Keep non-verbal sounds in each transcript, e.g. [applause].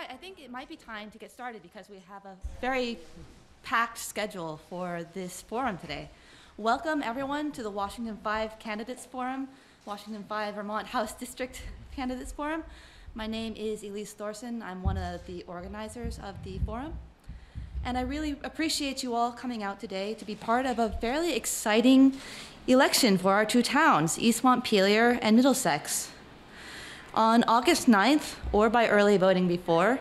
Right, I think it might be time to get started because we have a very packed schedule for this forum today. Welcome, everyone, to the Washington 5 Candidates Forum, Washington 5 Vermont House District Candidates Forum. My name is Elise Thorson. I'm one of the organizers of the forum. And I really appreciate you all coming out today to be part of a fairly exciting election for our two towns, East Montpelier and Middlesex. On August 9th, or by early voting before,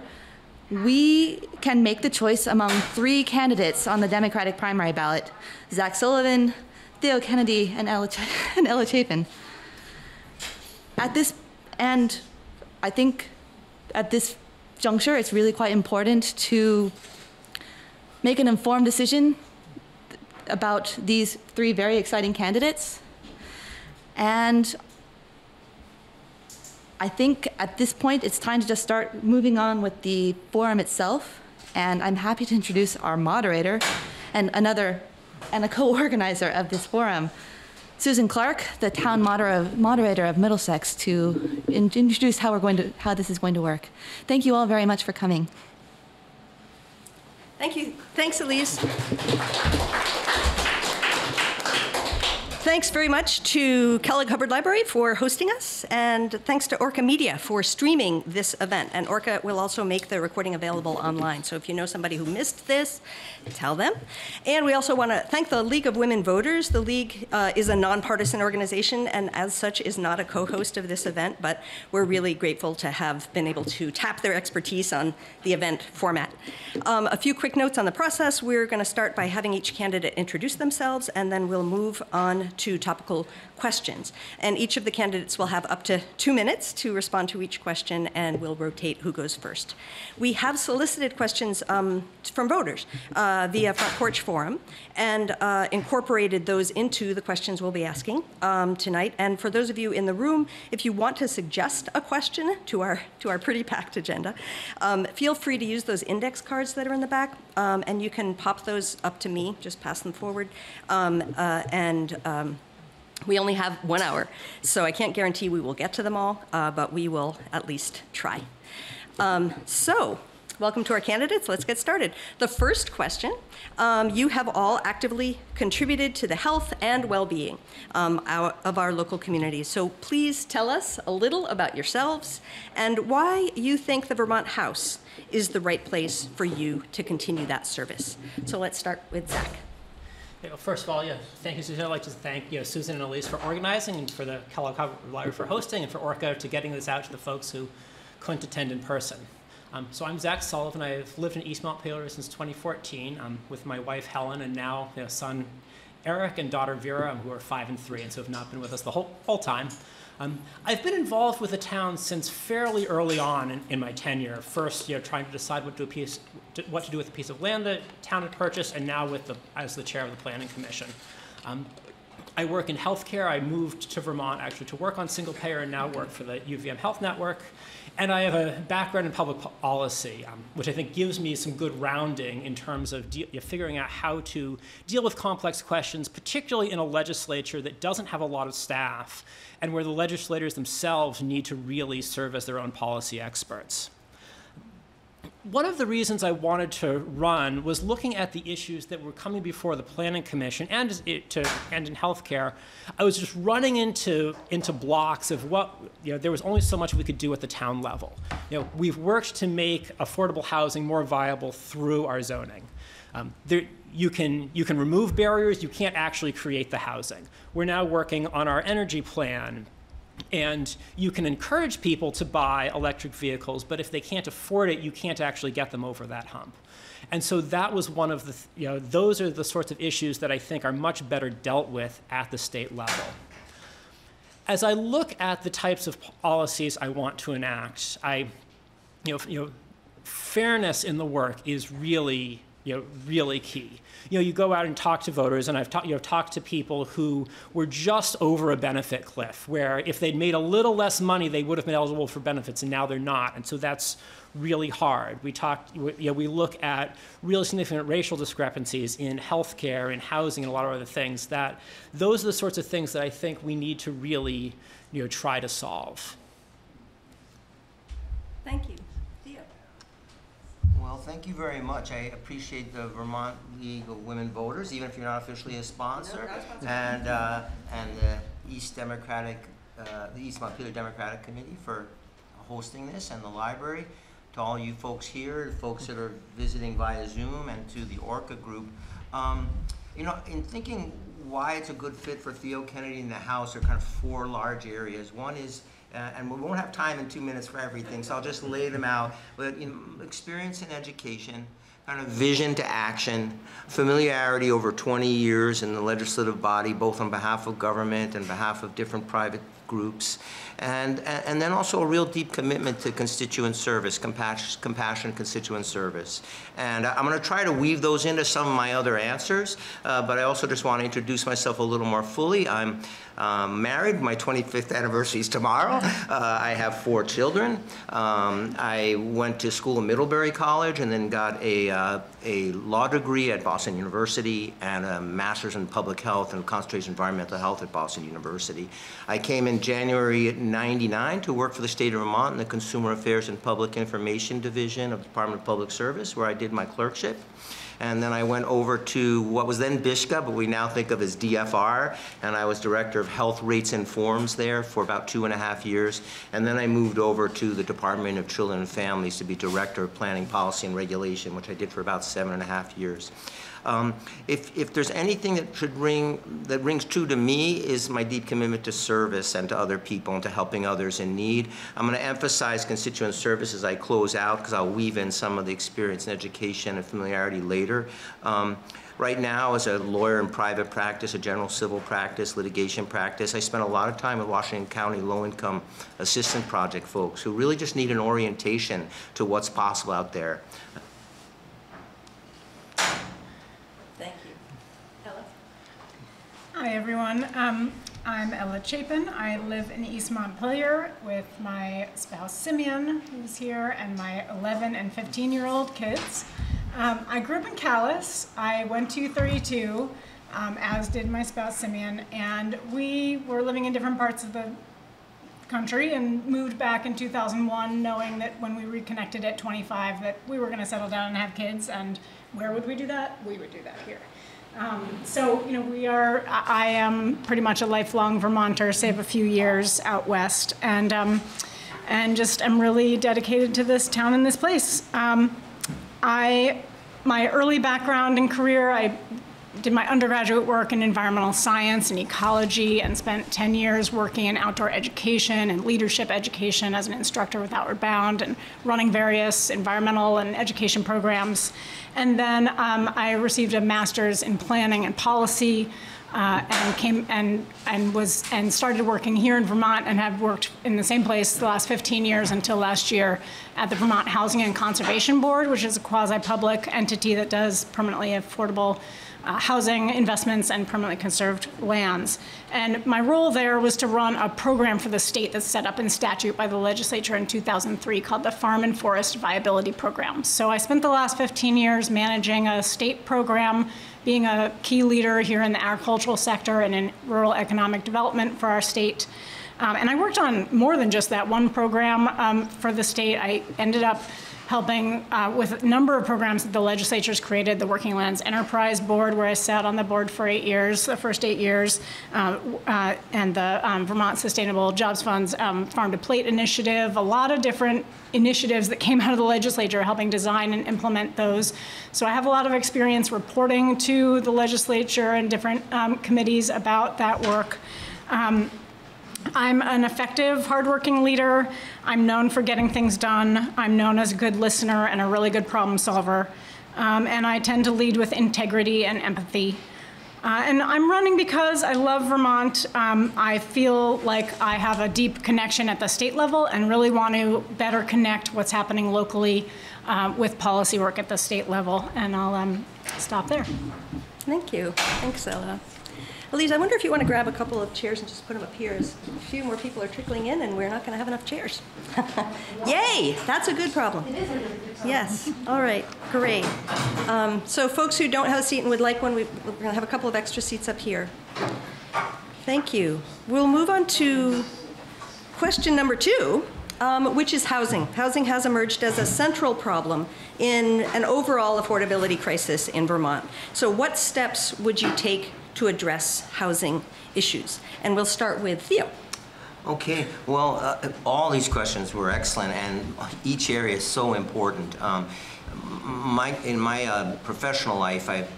we can make the choice among three candidates on the Democratic primary ballot Zach Sullivan, Theo Kennedy, and Ella, Ch- [laughs] and Ella Chapin. At this, and I think at this juncture, it's really quite important to make an informed decision about these three very exciting candidates. And I think at this point it's time to just start moving on with the forum itself. And I'm happy to introduce our moderator and another and a co-organizer of this forum, Susan Clark, the town moderator, moderator of Middlesex, to in- introduce how we're going to how this is going to work. Thank you all very much for coming. Thank you. Thanks, Elise. Thanks very much to Kellogg Hubbard Library for hosting us, and thanks to Orca Media for streaming this event. And Orca will also make the recording available online. So if you know somebody who missed this, tell them. And we also want to thank the League of Women Voters. The League uh, is a nonpartisan organization, and as such, is not a co-host of this event. But we're really grateful to have been able to tap their expertise on the event format. Um, a few quick notes on the process. We're going to start by having each candidate introduce themselves, and then we'll move on to topical questions. And each of the candidates will have up to two minutes to respond to each question, and we'll rotate who goes first. We have solicited questions um, from voters uh, via Front Porch Forum and uh, incorporated those into the questions we'll be asking um, tonight. And for those of you in the room, if you want to suggest a question to our to our pretty packed agenda, um, feel free to use those index cards that are in the back, um, and you can pop those up to me. Just pass them forward, um, uh, and um, we only have one hour, so I can't guarantee we will get to them all, uh, but we will at least try. Um, so, welcome to our candidates. Let's get started. The first question um, you have all actively contributed to the health and well being um, of our local communities. So, please tell us a little about yourselves and why you think the Vermont House is the right place for you to continue that service. So, let's start with Zach. First of all, yeah, thank you, Susan. I'd like to thank you know, Susan and Elise for organizing and for the Kellogg Library for hosting and for Orca to getting this out to the folks who couldn't attend in person. Um, so I'm Zach Sullivan. I've lived in East Mount Montpelier since 2014 um, with my wife Helen and now you know, son Eric and daughter Vera, um, who are five and three and so have not been with us the whole, whole time. Um, I've been involved with the town since fairly early on in, in my tenure. First, you know, trying to decide what to, do piece, what to do with a piece of land the town had purchased, and now with the, as the chair of the planning commission. Um, I work in healthcare. I moved to Vermont actually to work on single payer and now work for the UVM Health Network. And I have a background in public policy, um, which I think gives me some good rounding in terms of figuring out how to deal with complex questions, particularly in a legislature that doesn't have a lot of staff and where the legislators themselves need to really serve as their own policy experts one of the reasons I wanted to run was looking at the issues that were coming before the Planning Commission and, to, and in healthcare. I was just running into, into blocks of what, you know, there was only so much we could do at the town level. You know, we've worked to make affordable housing more viable through our zoning. Um, there, you can, you can remove barriers, you can't actually create the housing. We're now working on our energy plan, and you can encourage people to buy electric vehicles, but if they can't afford it, you can't actually get them over that hump. And so that was one of the, you know, those are the sorts of issues that I think are much better dealt with at the state level. As I look at the types of policies I want to enact, I, you know, you know fairness in the work is really you know, really key. You know, you go out and talk to voters, and I've, ta- you know, talked to people who were just over a benefit cliff, where if they'd made a little less money, they would have been eligible for benefits, and now they're not. And so that's really hard. We talked, you know, we look at really significant racial discrepancies in healthcare, in housing, and a lot of other things. That those are the sorts of things that I think we need to really, you know, try to solve. Thank you. Well, thank you very much. I appreciate the Vermont League of Women Voters, even if you're not officially a sponsor. And, uh, and the East Democratic, uh, the East Montpelier Democratic Committee for hosting this, and the library. To all you folks here, the folks that are visiting via Zoom, and to the Orca group. Um, you know, in thinking why it's a good fit for Theo Kennedy in the House, there are kind of four large areas. One is uh, and we won't have time in two minutes for everything, so I'll just lay them out. But you know, experience in education, kind of vision to action, familiarity over 20 years in the legislative body, both on behalf of government and behalf of different private groups, and, and then also a real deep commitment to constituent service, compassion, compassion constituent service. And I'm going to try to weave those into some of my other answers, uh, but I also just want to introduce myself a little more fully. I'm um, married. My 25th anniversary is tomorrow. [laughs] Uh, I have four children. Um, I went to school at Middlebury College and then got a, uh, a law degree at Boston University and a master's in public health and concentration in environmental health at Boston University. I came in January 99 to work for the state of Vermont in the Consumer Affairs and Public Information Division of the Department of Public Service, where I did my clerkship. And then I went over to what was then BISHCA, but we now think of as DFR, and I was Director of Health Rates and Forms there for about two and a half years. And then I moved over to the Department of Children and Families to be Director of Planning, Policy, and Regulation, which I did for about seven and a half years. Um, if, if there's anything that should ring, that rings true to me is my deep commitment to service and to other people and to helping others in need. I'm going to emphasize constituent service as I close out because I'll weave in some of the experience and education and familiarity later. Um, Right now, as a lawyer in private practice, a general civil practice, litigation practice, I spent a lot of time with Washington County low-income Assistance project folks who really just need an orientation to what's possible out there. Thank you. Ella? Hi, everyone. Um, I'm Ella Chapin. I live in East Montpelier with my spouse Simeon, who's here, and my 11 and 15 year old kids. Um, I grew up in Calais. I went to 32, um, as did my spouse Simeon, and we were living in different parts of the country and moved back in 2001 knowing that when we reconnected at 25 that we were going to settle down and have kids and where would we do that we would do that here um, so you know we are i am pretty much a lifelong vermonter save a few years out west. And um, and just am really dedicated to this town and this place. Um, i my early background and career i did my undergraduate work in environmental science and ecology and spent 10 years working in outdoor education and leadership education as an instructor with Outward Bound and running various environmental and education programs. And then um, I received a master's in planning and policy uh, and came and and was and started working here in Vermont and have worked in the same place the last 15 years until last year at the Vermont Housing and Conservation Board, which is a quasi-public entity that does permanently affordable uh, housing investments and permanently conserved lands. And my role there was to run a program for the state that's set up in statute by the legislature in 2003 called the Farm and Forest Viability Program. So I spent the last 15 years managing a state program, being a key leader here in the agricultural sector and in rural economic development for our state. Um, and I worked on more than just that one program um, for the state. I ended up helping uh, with a number of programs that the legislature's created, the Working Lands Enterprise Board, where I sat on the board for eight years, the first eight years, uh, uh, and the um, Vermont Sustainable Jobs Fund's um, Farm to Plate initiative, a lot of different initiatives that came out of the legislature helping design and implement those. So I have a lot of experience reporting to the legislature and different um, committees about that work. Um, I'm an effective, hardworking leader. I'm known for getting things done. I'm known as a good listener and a really good problem solver. Um, and I tend to lead with integrity and empathy. Uh, and I'm running because I love Vermont. Um, I feel like I have a deep connection at the state level and really want to better connect what's happening locally uh, with policy work at the state level. And I'll um, stop there. Thank you. Thanks, Ella. Elise, I wonder if you want to grab a couple of chairs and just put them up here. As a few more people are trickling in, and we're not going to have enough chairs. [laughs] Yay! That's a good problem. Yes. All right. Great. Um, so, folks who don't have a seat and would like one, we, we're going to have a couple of extra seats up here. Thank you. We'll move on to question number two. um, which is housing. Housing has emerged as a central problem in an overall affordability crisis in Vermont. So, what steps would you take to address housing issues? And we'll start with Theo. Okay, well, uh, all these questions were excellent, and each area is so important. Um, my, in my uh, professional life, I've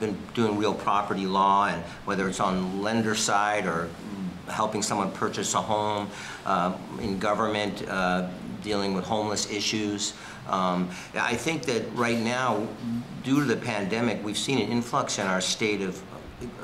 been doing real property law, and whether it's on lender side or helping someone purchase a home, uh, in government, uh, dealing with homeless issues. Um, I think that right now, due to the pandemic, we've seen an influx in our state of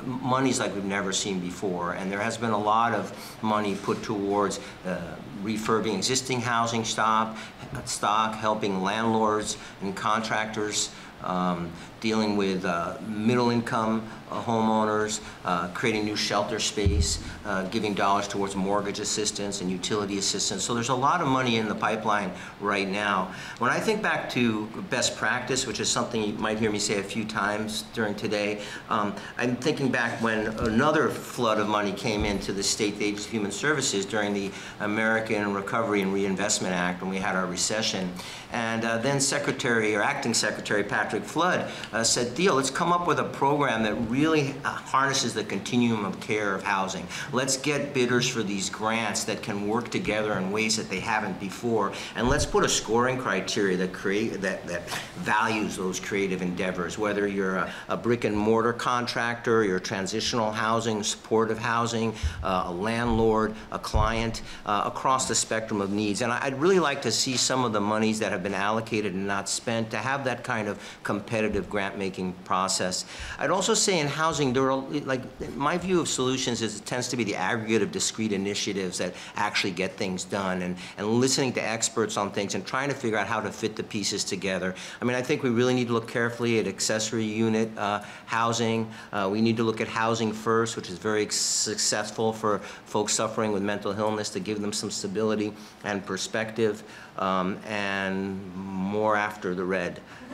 monies like we've never seen before, and there has been a lot of money put towards uh, refurbing existing housing stock, stock, helping landlords and contractors, um, dealing with uh, middle income uh, homeowners, uh, creating new shelter space, uh, giving dollars towards mortgage assistance and utility assistance. So there's a lot of money in the pipeline right now. When I think back to best practice, which is something you might hear me say a few times during today, um, I'm thinking back when another flood of money came into the State Agency of Human Services during the American Recovery and Reinvestment Act when we had our recession. And uh, then Secretary or Acting Secretary Patrick Flood uh, said, Theo, let's come up with a program that really uh, harnesses the continuum of care of housing. Let's get bidders for these grants that can work together in ways that they haven't before, and let's put a scoring criteria that create that, that values those creative endeavors. Whether you're a, a brick and mortar contractor, you're transitional housing, supportive housing, uh, a landlord, a client, uh, across the spectrum of needs. And I'd really like to see some of the monies that have been allocated and not spent to have that kind of competitive grant-making process. I'd also say in housing, there are, like, my view of solutions is it tends to be the aggregate of discrete initiatives that actually get things done and, and listening to experts on things and trying to figure out how to fit the pieces together. I mean, I think we really need to look carefully at accessory unit uh, housing. Uh, we need to look at housing first, which is very successful for folks suffering with mental illness to give them some stability and perspective, um, and more after the red. [laughs]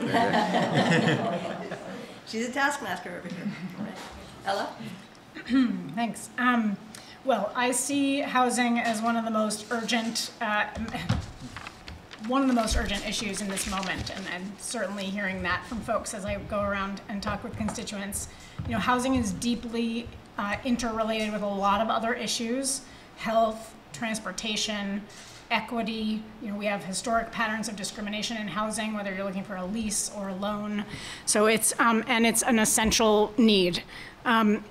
She's a taskmaster over here. Ella? [clears throat] Thanks. Um, well, I see housing as one of the most urgent, uh, [clears throat] one of the most urgent issues in this moment, and I'm certainly hearing that from folks as I go around and talk with constituents. You know, housing is deeply uh, interrelated with a lot of other issues: health, transportation, equity. You know, we have historic patterns of discrimination in housing, whether you're looking for a lease or a loan. So it's um, and it's an essential need. Um,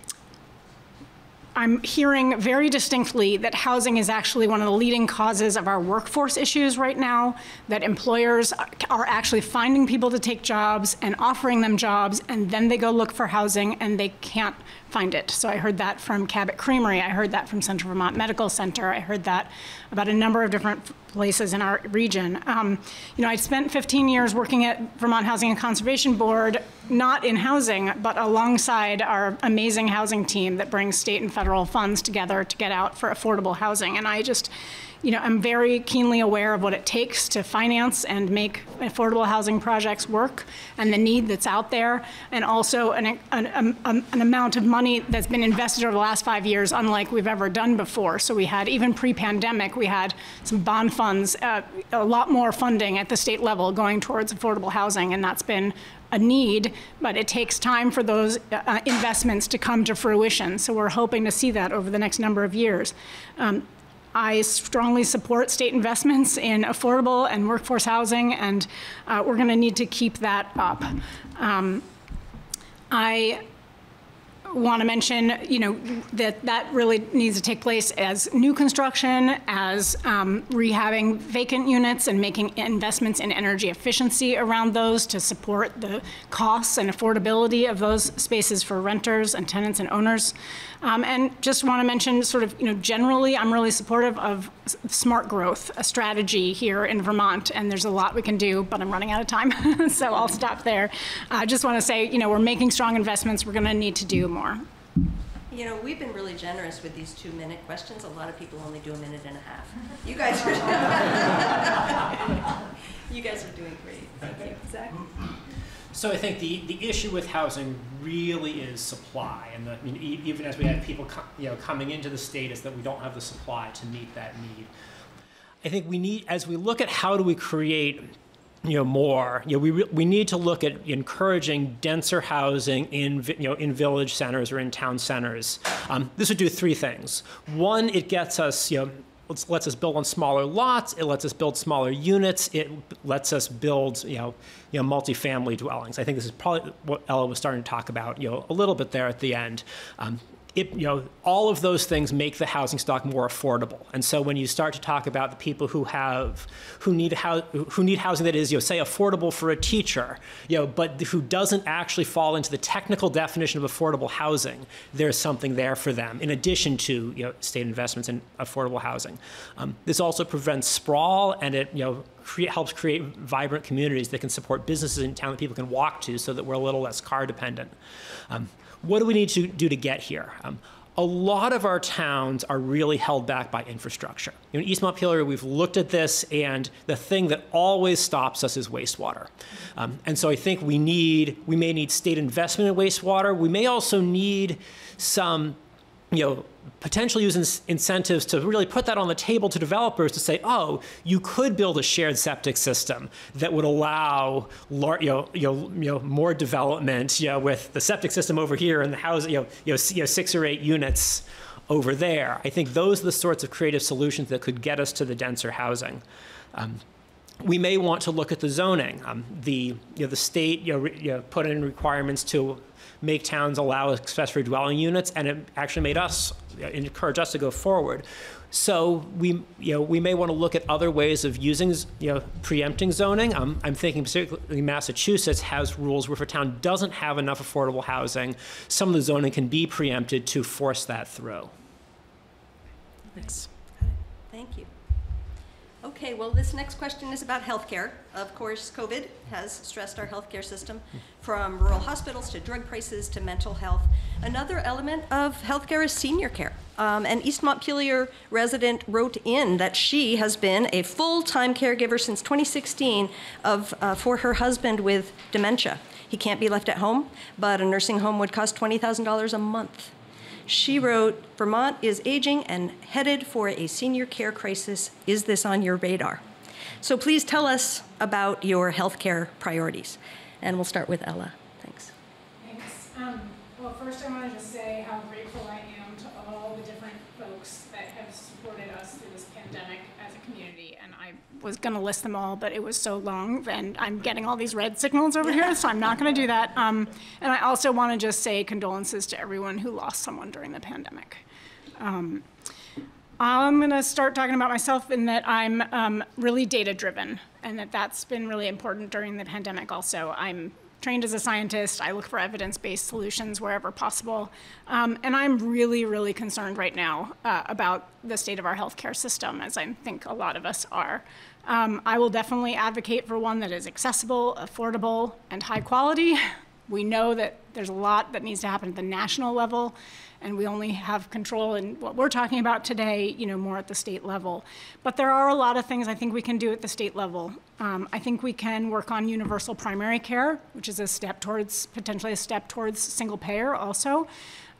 I'm hearing very distinctly that housing is actually one of the leading causes of our workforce issues right now, that employers are actually finding people to take jobs and offering them jobs, and then they go look for housing and they can't find it. So I heard that from Cabot Creamery, I heard that from Central Vermont Medical Center, I heard that about a number of different places in our region. Um, you know, I spent 15 years working at Vermont Housing and Conservation Board, not in housing, but alongside our amazing housing team that brings state and federal funds together to get out for affordable housing. And I just, you know, I'm very keenly aware of what it takes to finance and make affordable housing projects work and the need that's out there, and also an, an, an, an amount of money that's been invested over the last five years, unlike we've ever done before. So we had, even pre pandemic, we had some bond funds, uh, a lot more funding at the state level going towards affordable housing, and that's been a need, but it takes time for those uh, investments to come to fruition. So we're hoping to see that over the next number of years. Um, I strongly support state investments in affordable and workforce housing, and uh, we're going to need to keep that up. Um, I want to mention, you know, that that really needs to take place as new construction, as um, rehabbing vacant units and making investments in energy efficiency around those to support the costs and affordability of those spaces for renters and tenants and owners. Um, and just want to mention, sort of, you know, generally, I'm really supportive of smart growth, a strategy here in Vermont, and there's a lot we can do, but I'm running out of time, [laughs] so I'll stop there. I just want to say, you know, we're making strong investments. We're going to need to do more. You know, we've been really generous with these two-minute questions. A lot of people only do a minute and a half. You guys are, [laughs] you guys are doing great. Thank you. Zach? So I think the, the issue with housing really is supply, and the, I mean, even as we have people you know coming into the state, is that we don't have the supply to meet that need. I think we need, as we look at how do we create you know more you know we, we need to look at encouraging denser housing in you know in village centers or in town centers um, this would do three things one it gets us you know lets, lets us build on smaller lots it lets us build smaller units it lets us build you know you know multifamily dwellings. I think this is probably what ella was starting to talk about you know a little bit there at the end. Um, it, you know, all of those things make the housing stock more affordable. And so when you start to talk about the people who have, who need hou- who need housing that is, you know, say affordable for a teacher, you know, but who doesn't actually fall into the technical definition of affordable housing, there's something there for them in addition to, you know, state investments in affordable housing. Um, this also prevents sprawl and it, you know, helps create vibrant communities that can support businesses in town that people can walk to so that we're a little less car dependent. Um, what do we need to do to get here? Um, a lot of our towns are really held back by infrastructure. In East Montpelier, we've looked at this, and the thing that always stops us is wastewater. Um, and so I think we need, we may need state investment in wastewater. We may also need some, you know, potentially use ins- incentives to really put that on the table to developers to say, oh, you could build a shared septic system that would allow you, know, you, know, you know, more development you know, with the septic system over here and the house, you know, you, know, you know, six or eight units over there. I think those are the sorts of creative solutions that could get us to the denser housing. Um, we may want to look at the zoning. Um, the, you know, the state you know, you know, put in requirements to make towns allow accessory dwelling units, and it actually made us encourage us to go forward. So we, you know, we may want to look at other ways of using, you know, preempting zoning. Um, I'm thinking particularly Massachusetts has rules where if a town doesn't have enough affordable housing, some of the zoning can be preempted to force that through. Thanks. Thank you. Okay, well, this next question is about healthcare. Of course, COVID has stressed our healthcare system from rural hospitals to drug prices to mental health. Another element of healthcare is senior care. Um, an East Montpelier resident wrote in that she has been a full-time caregiver since 2016 of, uh, for her husband with dementia. He can't be left at home, but a nursing home would cost $20,000 a month. She wrote, Vermont is aging and headed for a senior care crisis. Is this on your radar? So please tell us about your healthcare priorities. And we'll start with Ella. Thanks. Thanks. Um, well, first I want to say how grateful I am to all the different folks that have supported us through this pandemic as a community. And I was going to list them all, but it was so long, and I'm getting all these red signals over here, so I'm not going to do that. Um, and I also want to just say condolences to everyone who lost someone during the pandemic. Um, I'm going to start talking about myself in that I'm um, really data driven, and that that's been really important during the pandemic also. I'm trained as a scientist. I look for evidence based solutions wherever possible. Um, and I'm really, really concerned right now uh, about the state of our healthcare system, as I think a lot of us are. Um, I will definitely advocate for one that is accessible, affordable, and high quality. [laughs] We know that there's a lot that needs to happen at the national level, and we only have control in what we're talking about today, you know, more at the state level. But there are a lot of things I think we can do at the state level. Um, I think we can work on universal primary care, which is a step towards, potentially a step towards single payer also.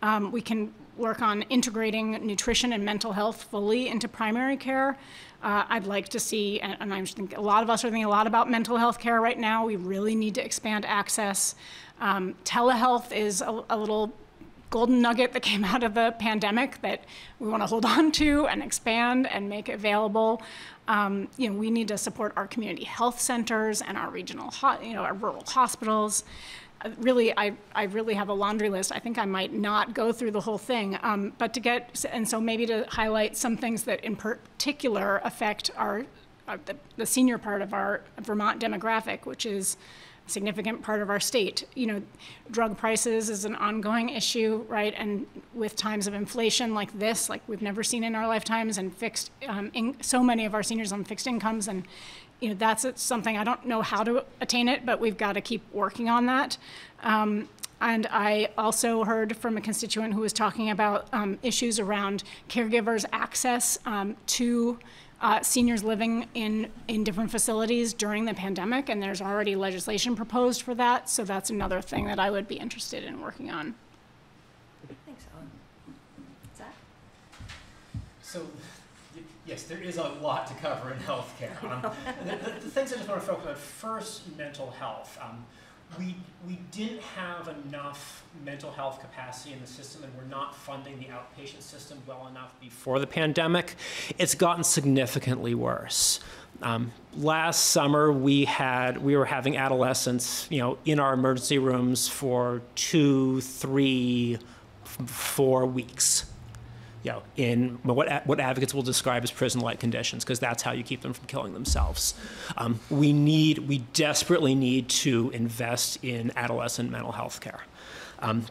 Um, we can work on integrating nutrition and mental health fully into primary care. Uh, I'd like to see, and, and I think a lot of us are thinking a lot about mental health care right now. We really need to expand access. Um, telehealth is a, a little golden nugget that came [laughs] out of the pandemic that we want to hold on to and expand and make available. Um, you know, we need to support our community health centers and our regional, you know, our rural hospitals. Uh, really, I, I really have a laundry list. I think I might not go through the whole thing, um, but to get and so maybe to highlight some things that in particular affect our, our the, the senior part of our Vermont demographic, which is significant part of our state. You know, drug prices is an ongoing issue, right? And with times of inflation like this, like we've never seen in our lifetimes, and fixed, um, in, so many of our seniors on fixed incomes, and you know that's something I don't know how to attain it, but we've got to keep working on that. Um, and I also heard from a constituent who was talking about um, issues around caregivers' access um, to uh, seniors living in, in different facilities during the pandemic, and there's already legislation proposed for that. So that's another thing that I would be interested in working on. Thanks, Ella. Zach? So Yes, there is a lot to cover in healthcare. Um, the, the, the things I just want to focus on first, mental health. Um, we, we didn't have enough mental health capacity in the system, and we're not funding the outpatient system well enough before the pandemic. It's gotten significantly worse. Um, last summer, we had we were having adolescents, you know, in our emergency rooms for two, three, four weeks you know, in what, what advocates will describe as prison-like conditions, because that's how you keep them from killing themselves. Um, we need, we desperately need to invest in adolescent mental health care. Um,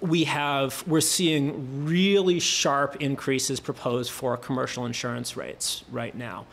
we have, we're seeing really sharp increases proposed for commercial insurance rates right now.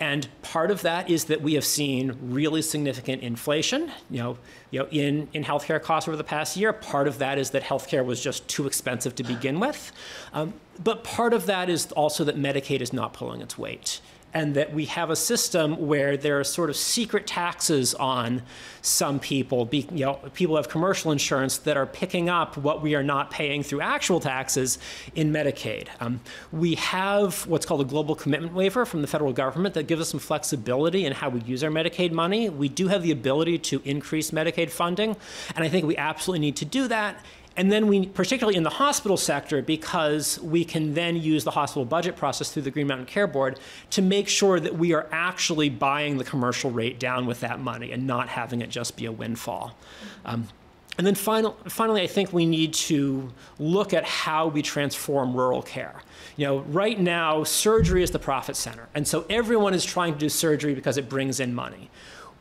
And part of that is that we have seen really significant inflation, you know, you know, in, in healthcare costs over the past year. Part of that is that healthcare was just too expensive to begin with. Um, but part of that is also that Medicaid is not pulling its weight and that we have a system where there are sort of secret taxes on some people. Be, you know, people have commercial insurance that are picking up what we are not paying through actual taxes in Medicaid. Um, we have what's called a global commitment waiver from the federal government that gives us some flexibility in how we use our Medicaid money. We do have the ability to increase Medicaid funding, and I think we absolutely need to do that. And then we, particularly in the hospital sector, because we can then use the hospital budget process through the Green Mountain Care Board to make sure that we are actually buying the commercial rate down with that money and not having it just be a windfall. Um, and then final, finally, I think we need to look at how we transform rural care. You know, right now, surgery is the profit center. And so everyone is trying to do surgery because it brings in money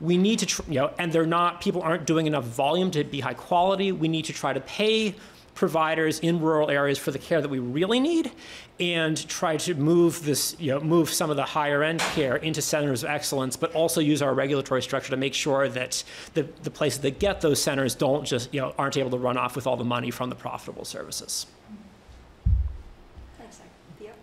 we need to, tr- you know, and they're not, people aren't doing enough volume to be high quality. We need to try to pay providers in rural areas for the care that we really need and try to move this, you know, move some of the higher end care into centers of excellence, but also use our regulatory structure to make sure that the, the places that get those centers don't just, you know, aren't able to run off with all the money from the profitable services. Thanks, Theo.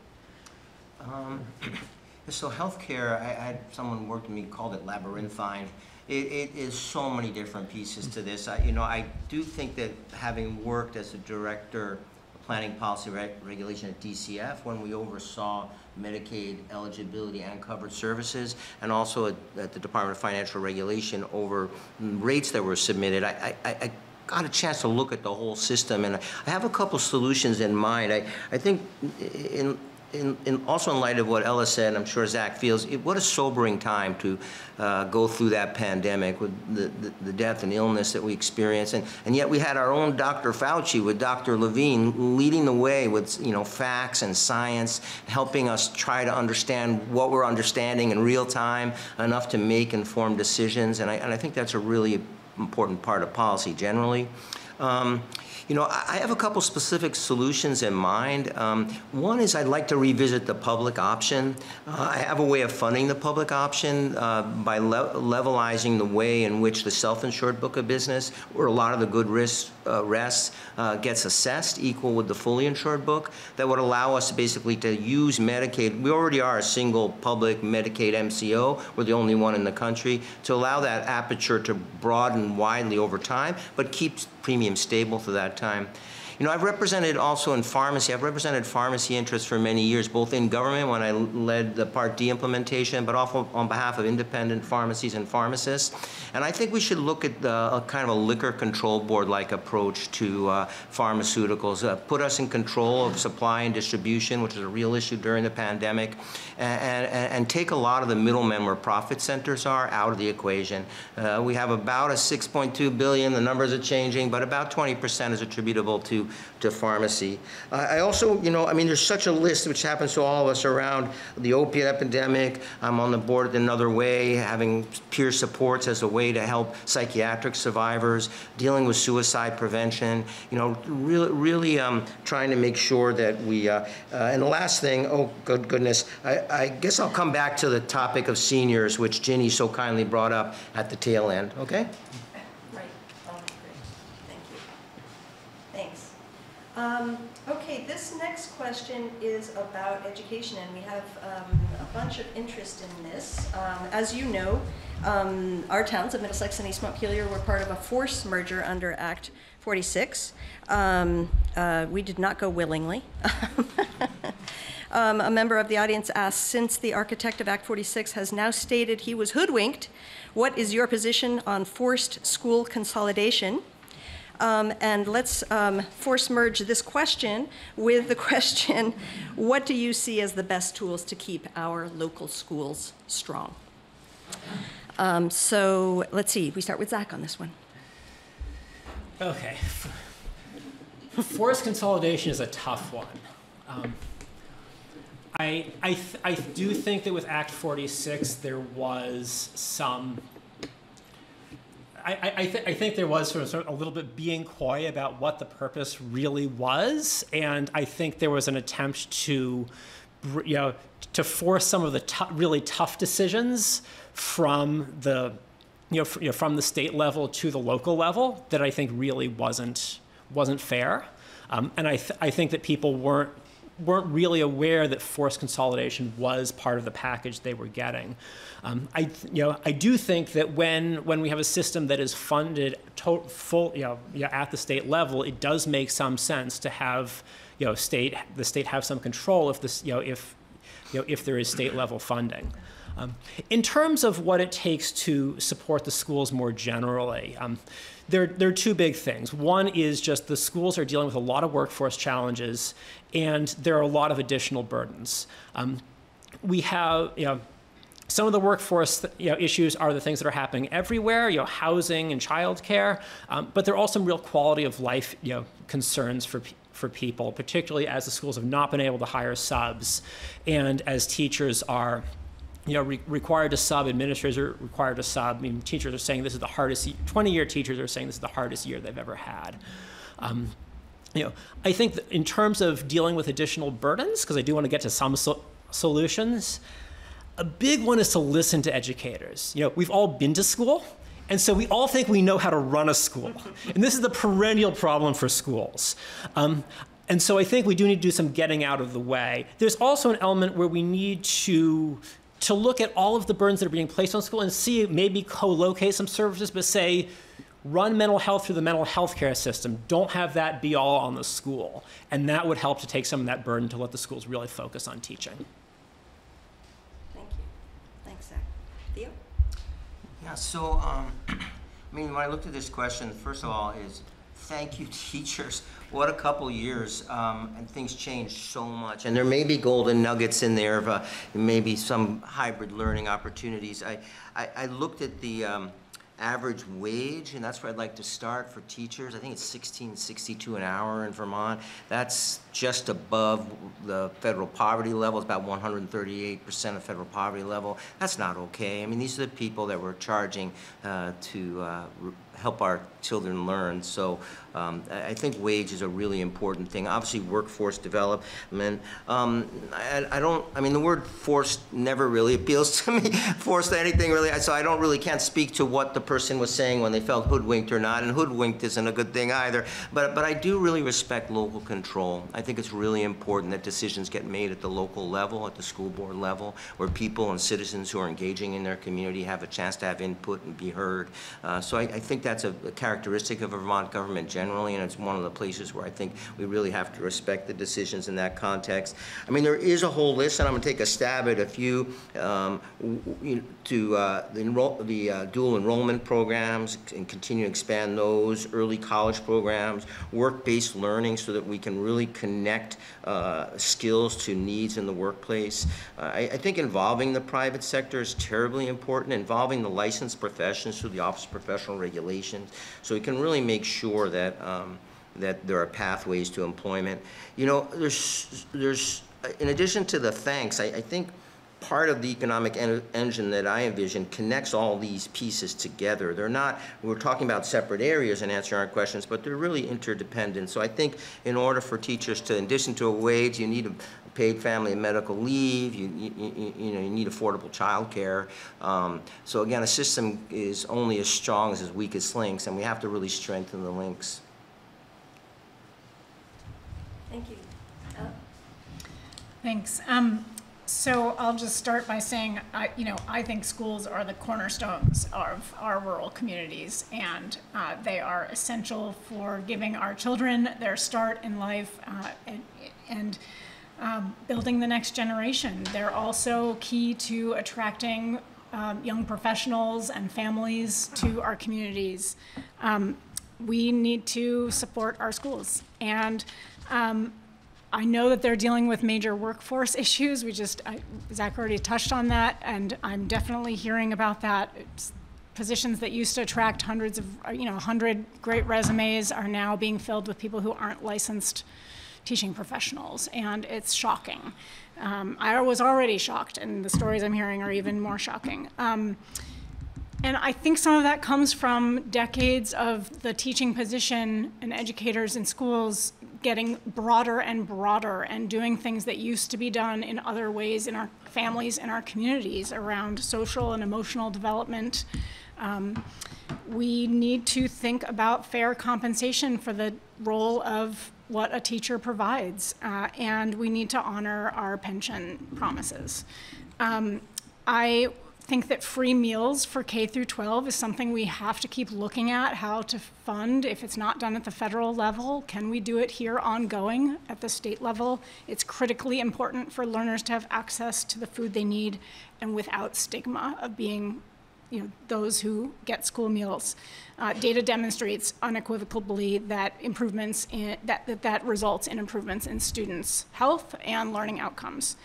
Um, [clears throat] so healthcare, I, I had someone work with me called it labyrinthine. It, it is so many different pieces to this. I, you know, I do think that having worked as a director of planning policy reg- regulation at DCF when we oversaw Medicaid eligibility and covered services, and also at, at the Department of Financial Regulation over rates that were submitted, I, I, I got a chance to look at the whole system, and I have a couple solutions in mind. I, I think in in, in, also in light of what Ella said, I'm sure Zach feels, it, what a sobering time to uh, go through that pandemic with the, the, the, death and illness that we experienced. And, and yet we had our own Dr. Fauci with Dr. Levine leading the way with you know, facts and science, helping us try to understand what we're understanding in real time, enough to make informed decisions. And I, and I think that's a really important part of policy generally. Um, you know, I have a couple specific solutions in mind. Um, one is I'd like to revisit the public option. Uh, I have a way of funding the public option uh, by le levelizing the way in which the self-insured book of business, where a lot of the good risk uh, rests, uh, gets assessed equal with the fully insured book. That would allow us basically to use Medicaid. We already are a single public Medicaid MCO. We're the only one in the country. To allow that aperture to broaden widely over time, but keep premium stable for that time. You know, I've represented also in pharmacy. I've represented pharmacy interests for many years, both in government when I led the Part D implementation, but also on behalf of independent pharmacies and pharmacists. And I think we should look at the, a kind of a liquor control board-like approach to uh, pharmaceuticals. Uh, put us in control of supply and distribution, which is a real issue during the pandemic, and, and, and take a lot of the middlemen where profit centers are out of the equation. Uh, we have about a 6.2 billion. The numbers are changing, but about 20% is attributable to to, pharmacy. I also, you know, I mean, there's such a list which happens to all of us around the opiate epidemic. I'm on the board Another Way, having peer supports as a way to help psychiatric survivors, dealing with suicide prevention, you know, really, really um, trying to make sure that we, uh, uh, and the last thing, oh, good goodness, I, I guess I'll come back to the topic of seniors, which Ginny so kindly brought up at the tail end, okay? Um, okay, this next question is about education, and we have um, a bunch of interest in this. Um, as you know, um, our towns of Middlesex and East Montpelier were part of a forced merger under Act 46. Um, uh, we did not go willingly. [laughs] Um, A member of the audience asked, since the architect of Act 46 has now stated he was hoodwinked, what is your position on forced school consolidation? Um, And let's um, force merge this question with the [laughs] question, what do you see as the best tools to keep our local schools strong? Um, So let's see, we start with Zach on this one. Okay. Forest consolidation is a tough one. Um, I, I, I do think that with Act 46, there was some. I, I, th- I think there was sort of, sort of a little bit being coy about what the purpose really was, and I think there was an attempt to, you know, to force some of the tou- really tough decisions from the you know, you know, from the state level to the local level that I think really wasn't wasn't fair, um, and I th- I think that people weren't weren't really aware that forced consolidation was part of the package they were getting. Um, I you know I do think that when when we have a system that is funded to- full you know, you know at the state level, it does make some sense to have you know state the state have some control if this you know if you know, if there is state level funding. Um, in terms of what it takes to support the schools more generally, um, there, there are two big things. One is just the schools are dealing with a lot of workforce challenges, and there are a lot of additional burdens. Um, we have, you know, some of the workforce you know, issues are the things that are happening everywhere, you know, housing and childcare, um, but there are also some real quality of life you know, concerns for, for people, particularly as the schools have not been able to hire subs and as teachers are you know, re- required to sub, administrators are required to sub. I mean, teachers are saying this is the hardest, 20 year teachers are saying this is the hardest year they've ever had. Um, you know, I think that in terms of dealing with additional burdens, because I do want to get to some so- solutions, a big one is to listen to educators. You know, we've all been to school, and so we all think we know how to run a school. [laughs] And this is the perennial problem for schools. Um, and so I think we do need to do some getting out of the way. There's also an element where we need to to look at all of the burdens that are being placed on school and see maybe co-locate some services, but say run mental health through the mental health care system. Don't have that be all on the school. And that would help to take some of that burden to let the schools really focus on teaching. Thank you. Thanks, Zach. Theo? Yeah, so, um, [clears throat] I mean, when I looked at this question, first of all, is thank you, [laughs] teachers. What a couple years, um, and things changed so much. And there may be golden nuggets in there of uh, maybe some hybrid learning opportunities. I, I, I looked at the um, average wage, and that's where I'd like to start for teachers. I think it's 1662 an hour in Vermont. That's just above the federal poverty level. It's about 138% of federal poverty level. That's not okay. I mean, these are the people that we're charging uh, to uh, help our children learn. So um, I think wage is a really important thing. Obviously, workforce development. Um, I, I don't. I mean, the word forced never really appeals [laughs] to me. forced anything really. So I don't really can't speak to what the person was saying when they felt hoodwinked or not. And hoodwinked isn't a good thing either. But but I do really respect local control. I think it's really important that decisions get made at the local level, at the school board level, where people and citizens who are engaging in their community have a chance to have input and be heard. Uh, so I, I think that's a, a characteristic of a Vermont government generally, and it's one of the places where I think we really have to respect the decisions in that context. I mean, there is a whole list, and I'm going to take a stab at a few um, to uh, the, enroll, the uh, dual enrollment programs and continue to expand those, early college programs, work-based learning so that we can really connect uh, skills to needs in the workplace. Uh, I, I think involving the private sector is terribly important, involving the licensed professions through the Office of Professional Regulations, so we can really make sure that, um, that there are pathways to employment. You know, there's, there's, in addition to the thanks, I, I think part of the economic en- engine that I envision connects all these pieces together. They're not, we're talking about separate areas and answering our questions, but they're really interdependent. So I think in order for teachers to, in addition to a wage, you need a paid family and medical leave, you, you, you- you know, you need affordable childcare. Um, so again, a system is only as strong as its weakest links, and we have to really strengthen the links. Thank you. Ella? Thanks. Um, so I'll just start by saying, I, you know, I think schools are the cornerstones of our rural communities, and uh, they are essential for giving our children their start in life. Uh, and, and um, building the next generation. They're also key to attracting um, young professionals and families to our communities. Um, we need to support our schools. And um, I know that they're dealing with major workforce [laughs] issues. We just, I, Zach already touched on that, and I'm definitely hearing about that. It's positions that used to attract hundreds of, you know, 100 great resumes are now being filled with people who aren't licensed teaching professionals, and it's shocking. Um, I was already shocked, and the stories I'm hearing are even more shocking. Um, and I think some of that comes from decades of the teaching position and educators in schools getting broader and broader and doing things that used to be done in other ways in our families and our communities around social and emotional development. Um, we need to think about fair compensation for the role of what a teacher provides, uh, and we need to honor our pension promises. Um, I think that free meals for K through 12 is something we have to keep looking at how to fund if it's not done at the federal level. Can we do it here ongoing at the state level? It's critically important for learners to have access to the food they need and without stigma of being you know, those who get school meals. Uh, data demonstrates unequivocally that improvements in, that, that that results in improvements in students' health and learning outcomes.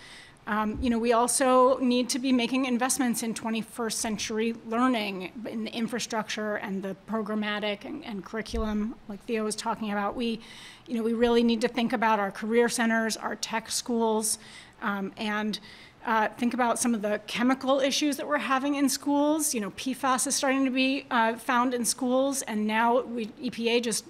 Um, you know, we also need to be making investments in 21st century learning in the infrastructure and the programmatic and, and, curriculum, like Theo was talking about. We, you know, we really need to think about our career centers, our tech schools, um, and uh, think about some of the chemical issues that we're having in schools. You know, PFAS is starting to be uh, found in schools, and now we, EPA just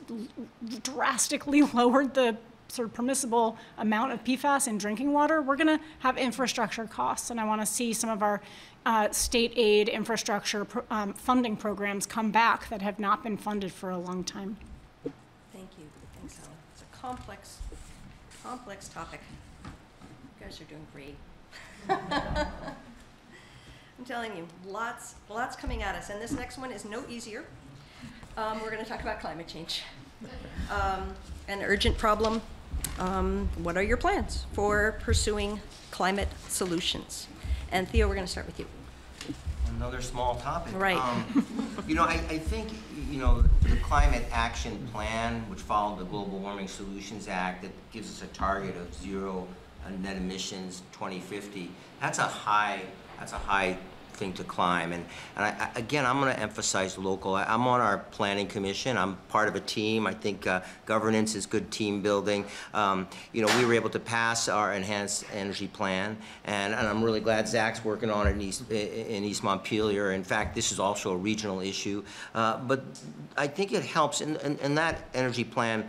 drastically [laughs] lowered the sort of permissible amount of PFAS in drinking water, we're going to have infrastructure costs. And I want to see some of our uh, state aid infrastructure pro um, funding programs come back that have not been funded for a long time. Thank you. Thanks, Ellen. It's a complex, complex topic. You guys are doing great. [laughs] I'm telling you, lots, lots coming at us. And this next one is no easier. Um, we're going to talk about climate change. Um, an urgent problem um, what are your plans for pursuing climate solutions? And Theo, we're going to start with you. Another small topic. Right. Um, [laughs] you know, I, I think, you know, the Climate Action Plan, which followed the Global Warming Solutions Act, that gives us a target of zero uh, net emissions 2050, that's a high, that's a high thing to climb. And, and I, again, I'm going to emphasize local. I, am on our planning commission. I'm part of a team. I think uh, governance is good team building. Um, you know, we were able to pass our enhanced energy plan, and, and I'm really glad Zach's working on it in East, in East Montpelier. In fact, this is also a regional issue. Uh, but I think it helps in, in, in that energy plan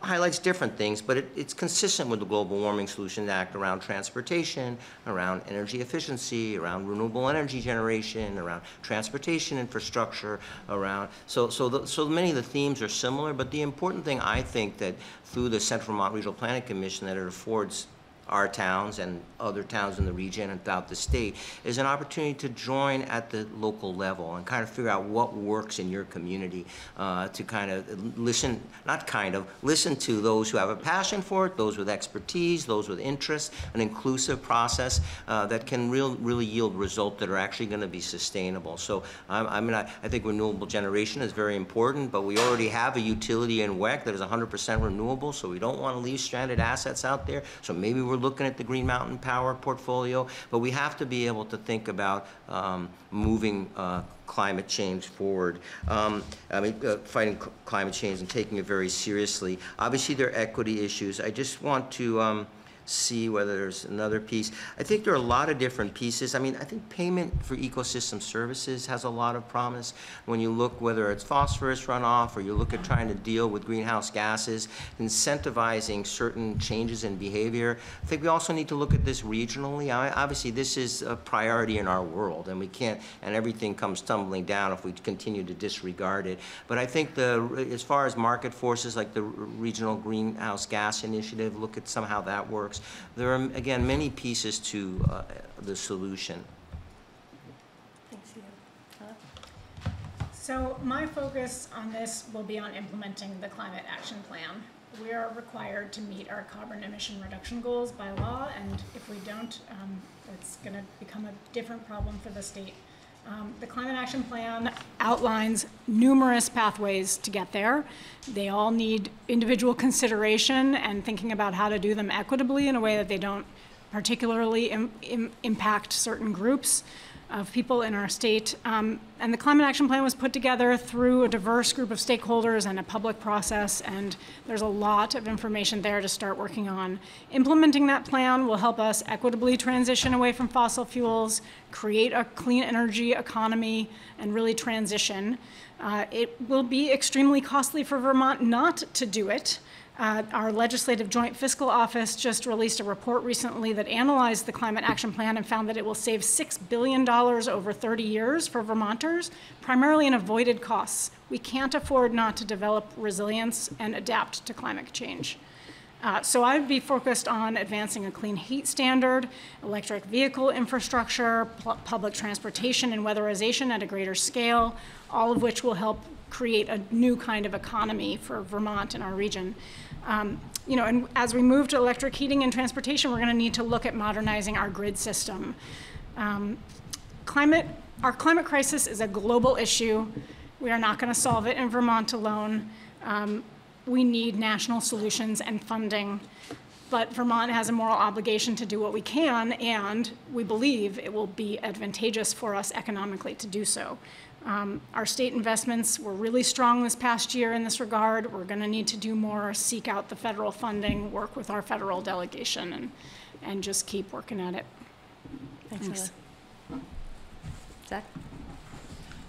highlights different things, but it, it's consistent with the Global Warming Solutions Act around transportation, around energy efficiency, around renewable energy generation, around transportation infrastructure, around, so, so, the, so many of the themes are similar, but the important thing I think that through the Central Vermont Regional Planning Commission that it affords our towns and other towns in the region and throughout the state is an opportunity to join at the local level and kind of figure out what works in your community uh, to kind of listen, not kind of, listen to those who have a passion for it, those with expertise, those with interest, an inclusive process uh, that can real, really yield results that are actually going to be sustainable. So I mean, I, I think renewable generation is very important, but we already have a utility in WEC that is 100% renewable, so we don't want to leave stranded assets out there. So maybe we're looking at the Green Mountain Power portfolio, but we have to be able to think about um, moving uh, climate change forward. Um, I mean, uh, fighting climate change and taking it very seriously. Obviously, there are equity issues. I just want to um, see whether there's another piece. I think there are a lot of different pieces. I mean, I think payment for ecosystem services has a lot of promise. When you look whether it's phosphorus runoff or you look at trying to deal with greenhouse gases, incentivizing certain changes in behavior. I think we also need to look at this regionally. I, obviously, this is a priority in our world, and we can't, and everything comes tumbling down if we continue to disregard it. But I think the, as far as market forces like the Regional Greenhouse Gas Initiative, look at somehow that works. There are, again, many pieces to uh, the solution. Thanks, Theo. So my focus on this will be on implementing the climate action plan. we are required to meet our carbon emission reduction goals by law, and if we don't, um, it's going to become a different problem for the state. Um, the Climate Action Plan outlines numerous pathways to get there. They all need individual consideration and thinking about how to do them equitably in a way that they don't particularly Im- Im- impact certain groups of people in our state. Um, and the Climate Action Plan was put together through a diverse group of stakeholders and a public process, and there's a lot of information there to start working on. Implementing that plan will help us equitably transition away from fossil fuels, create a clean energy economy, and really transition. Uh, it will be extremely costly for Vermont not to do it. Uh, our legislative joint fiscal office just released a report recently that analyzed the climate action plan and found that it will save $6 billion over 30 years for Vermonters, primarily in avoided costs. We can't afford not to develop resilience and adapt to climate change. Uh, so I would be focused on advancing a clean heat standard, electric vehicle infrastructure, public transportation and weatherization at a greater scale, all of which will help create a new kind of economy for Vermont and our region. Um, you know, and as we move to electric heating and transportation, we're going to need to look at modernizing our grid system. Um, climate, our climate crisis is a global issue. We are not going to solve it in Vermont alone. Um, we need national solutions and funding. But Vermont has a moral obligation to do what we can, and we believe it will be advantageous for us economically to do so. Um, our state investments were really strong this past year in this regard. We're going to need to do more, seek out the federal funding, work with our federal delegation, and, and just keep working at it. Thanks. Zach?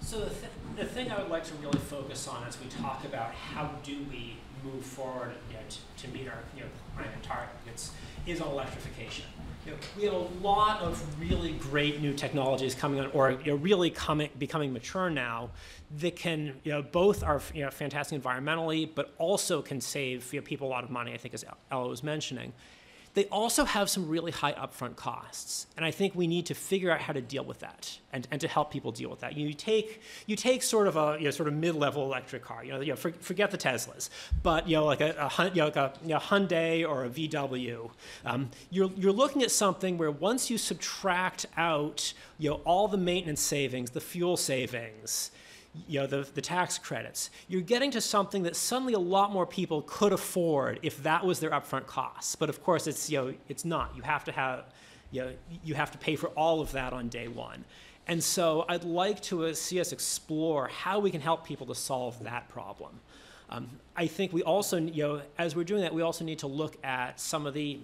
So the, th- the thing I would like to really focus on as we talk about how do we move forward you know, to, to meet our you know, climate targets is on electrification. You know, we have a lot of really great new technologies coming on, or you know, really coming, becoming mature now, that can you know, both are you know, fantastic environmentally, but also can save you know, people a lot of money. I think as Ella was mentioning. They also have some really high upfront costs, and I think we need to figure out how to deal with that and, and to help people deal with that. You take you take sort of a you know, sort of mid-level electric car, you know, you know for, forget the Teslas, but you know like a, a you know, like a you know, Hyundai or a VW. Um, you're you're looking at something where once you subtract out you know all the maintenance savings, the fuel savings you know, the, the tax credits, you're getting to something that suddenly a lot more people could afford if that was their upfront costs. But of course, it's, you know, it's not. You have to have, you know, you have to pay for all of that on day one. And so I'd like to uh, see us explore how we can help people to solve that problem. Um, I think we also, you know, as we're doing that, we also need to look at some of the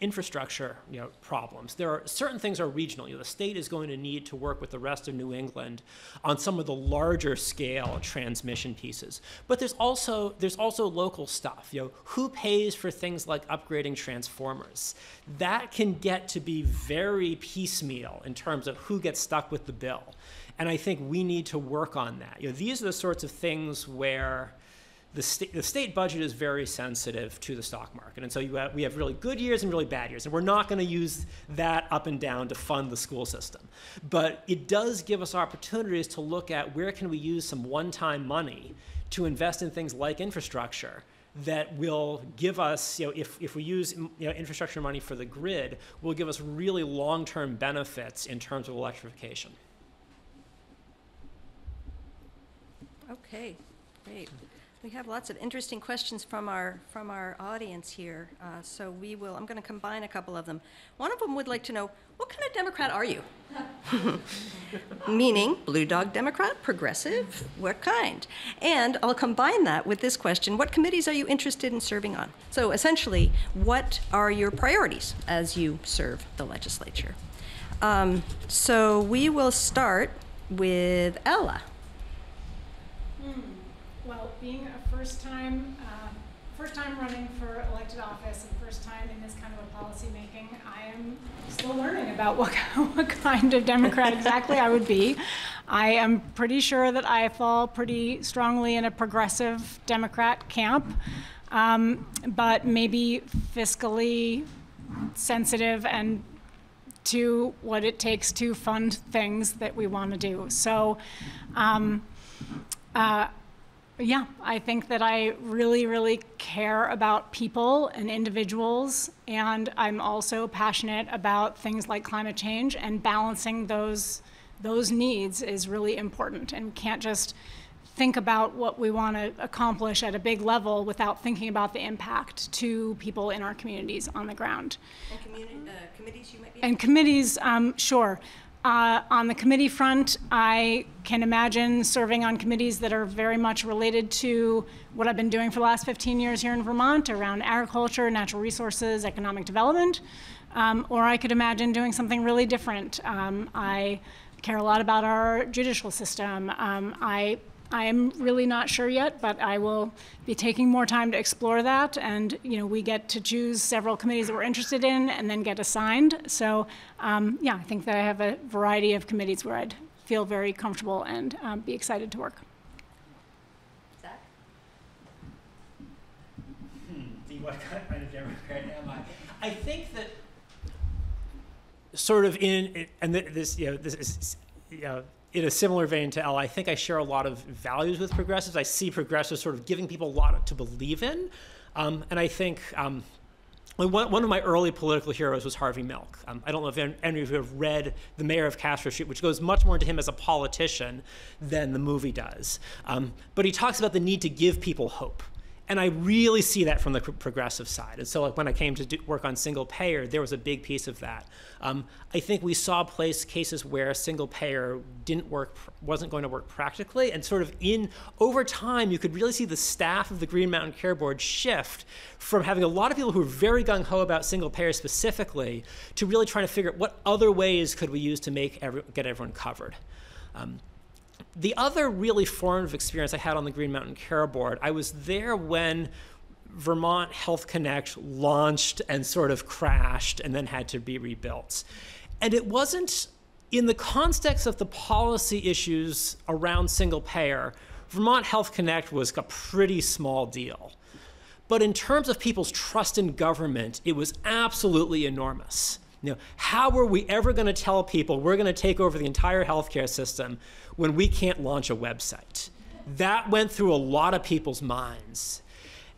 infrastructure you know, problems. There are certain things are regional. You know, the state is going to need to work with the rest of New England on some of the larger scale transmission pieces. But there's also there's also local stuff. You know, who pays for things like upgrading transformers? That can get to be very piecemeal in terms of who gets stuck with the bill. And I think we need to work on that. You know, these are the sorts of things where the, the state budget is very sensitive to the stock market. And so have, we have really good years and really bad years. And we're not going to use that up and down to fund the school system. But it does give us opportunities to look at where can we use some one-time money to invest in things like infrastructure that will give us, you know, if, if we use you know, infrastructure money for the grid, will give us really long-term benefits in terms of electrification. Okay, great. We have lots of interesting questions from our, from our audience here, uh, so we will, I'm going to combine a couple of them. One of them would like to know, what kind of Democrat are you? [laughs] Meaning, blue dog Democrat, progressive, what kind? And I'll combine that with this question, what committees are you interested in serving on? So essentially, what are your priorities as you serve the legislature? Um, so we will start with Ella. Hmm. Well, being a first time, uh, first time running for elected office and first time in this kind of a policy making, I am still learning about what, [laughs] what kind of Democrat exactly I would be. I am pretty sure that I fall pretty strongly in a progressive Democrat camp, um, but maybe fiscally sensitive and to what it takes to fund things that we want to do. So, um, uh, Yeah, I think that I really, really care about people and individuals, and I'm also passionate about things like climate change and balancing those those needs is really important, and can't just think about what we want to accomplish at a big level without thinking about the impact to people in our communities on the ground. And uh, committees you might be. And committees, um, sure. Uh, on the committee front, I can imagine serving on committees that are very much related to what I've been doing for the last 15 years here in Vermont around agriculture, natural resources, economic development. Um, or I could imagine doing something really different. Um, I care a lot about our judicial system. Um, I I am really not sure yet, but I will be taking more time to explore that. And you know, we get to choose several committees that we're interested in, and then get assigned. So um, yeah, I think that I have a variety of committees where I'd feel very comfortable and um, be excited to work. Zach? the what kind of Democrat am I? I think that sort of in and this you know this is you know in a similar vein to Elle, I think I share a lot of values with progressives. I see progressives sort of giving people a lot to believe in, um, and I think. Um, one, of my early political heroes was Harvey Milk. Um, I don't know if any, any of you have read The Mayor of Castro Street, which goes much more into him as a politician than the movie does. Um, but he talks about the need to give people hope. And I really see that from the progressive side. And so, like when I came to do, work on single payer, there was a big piece of that. Um, I think we saw place cases where single payer didn't work, wasn't going to work practically, and sort of in over time, you could really see the staff of the Green Mountain Care Board shift from having a lot of people who were very gung ho about single payer specifically to really trying to figure out what other ways could we use to make every, get everyone covered. Um, the other really formative experience I had on the Green Mountain Care Board, I was there when Vermont Health Connect launched and sort of crashed and then had to be rebuilt. And it wasn't in the context of the policy issues around single payer, Vermont Health Connect was a pretty small deal. But in terms of people's trust in government, it was absolutely enormous. You know, how are we ever going to tell people we're going to take over the entire healthcare system when we can't launch a website? That went through a lot of people's minds.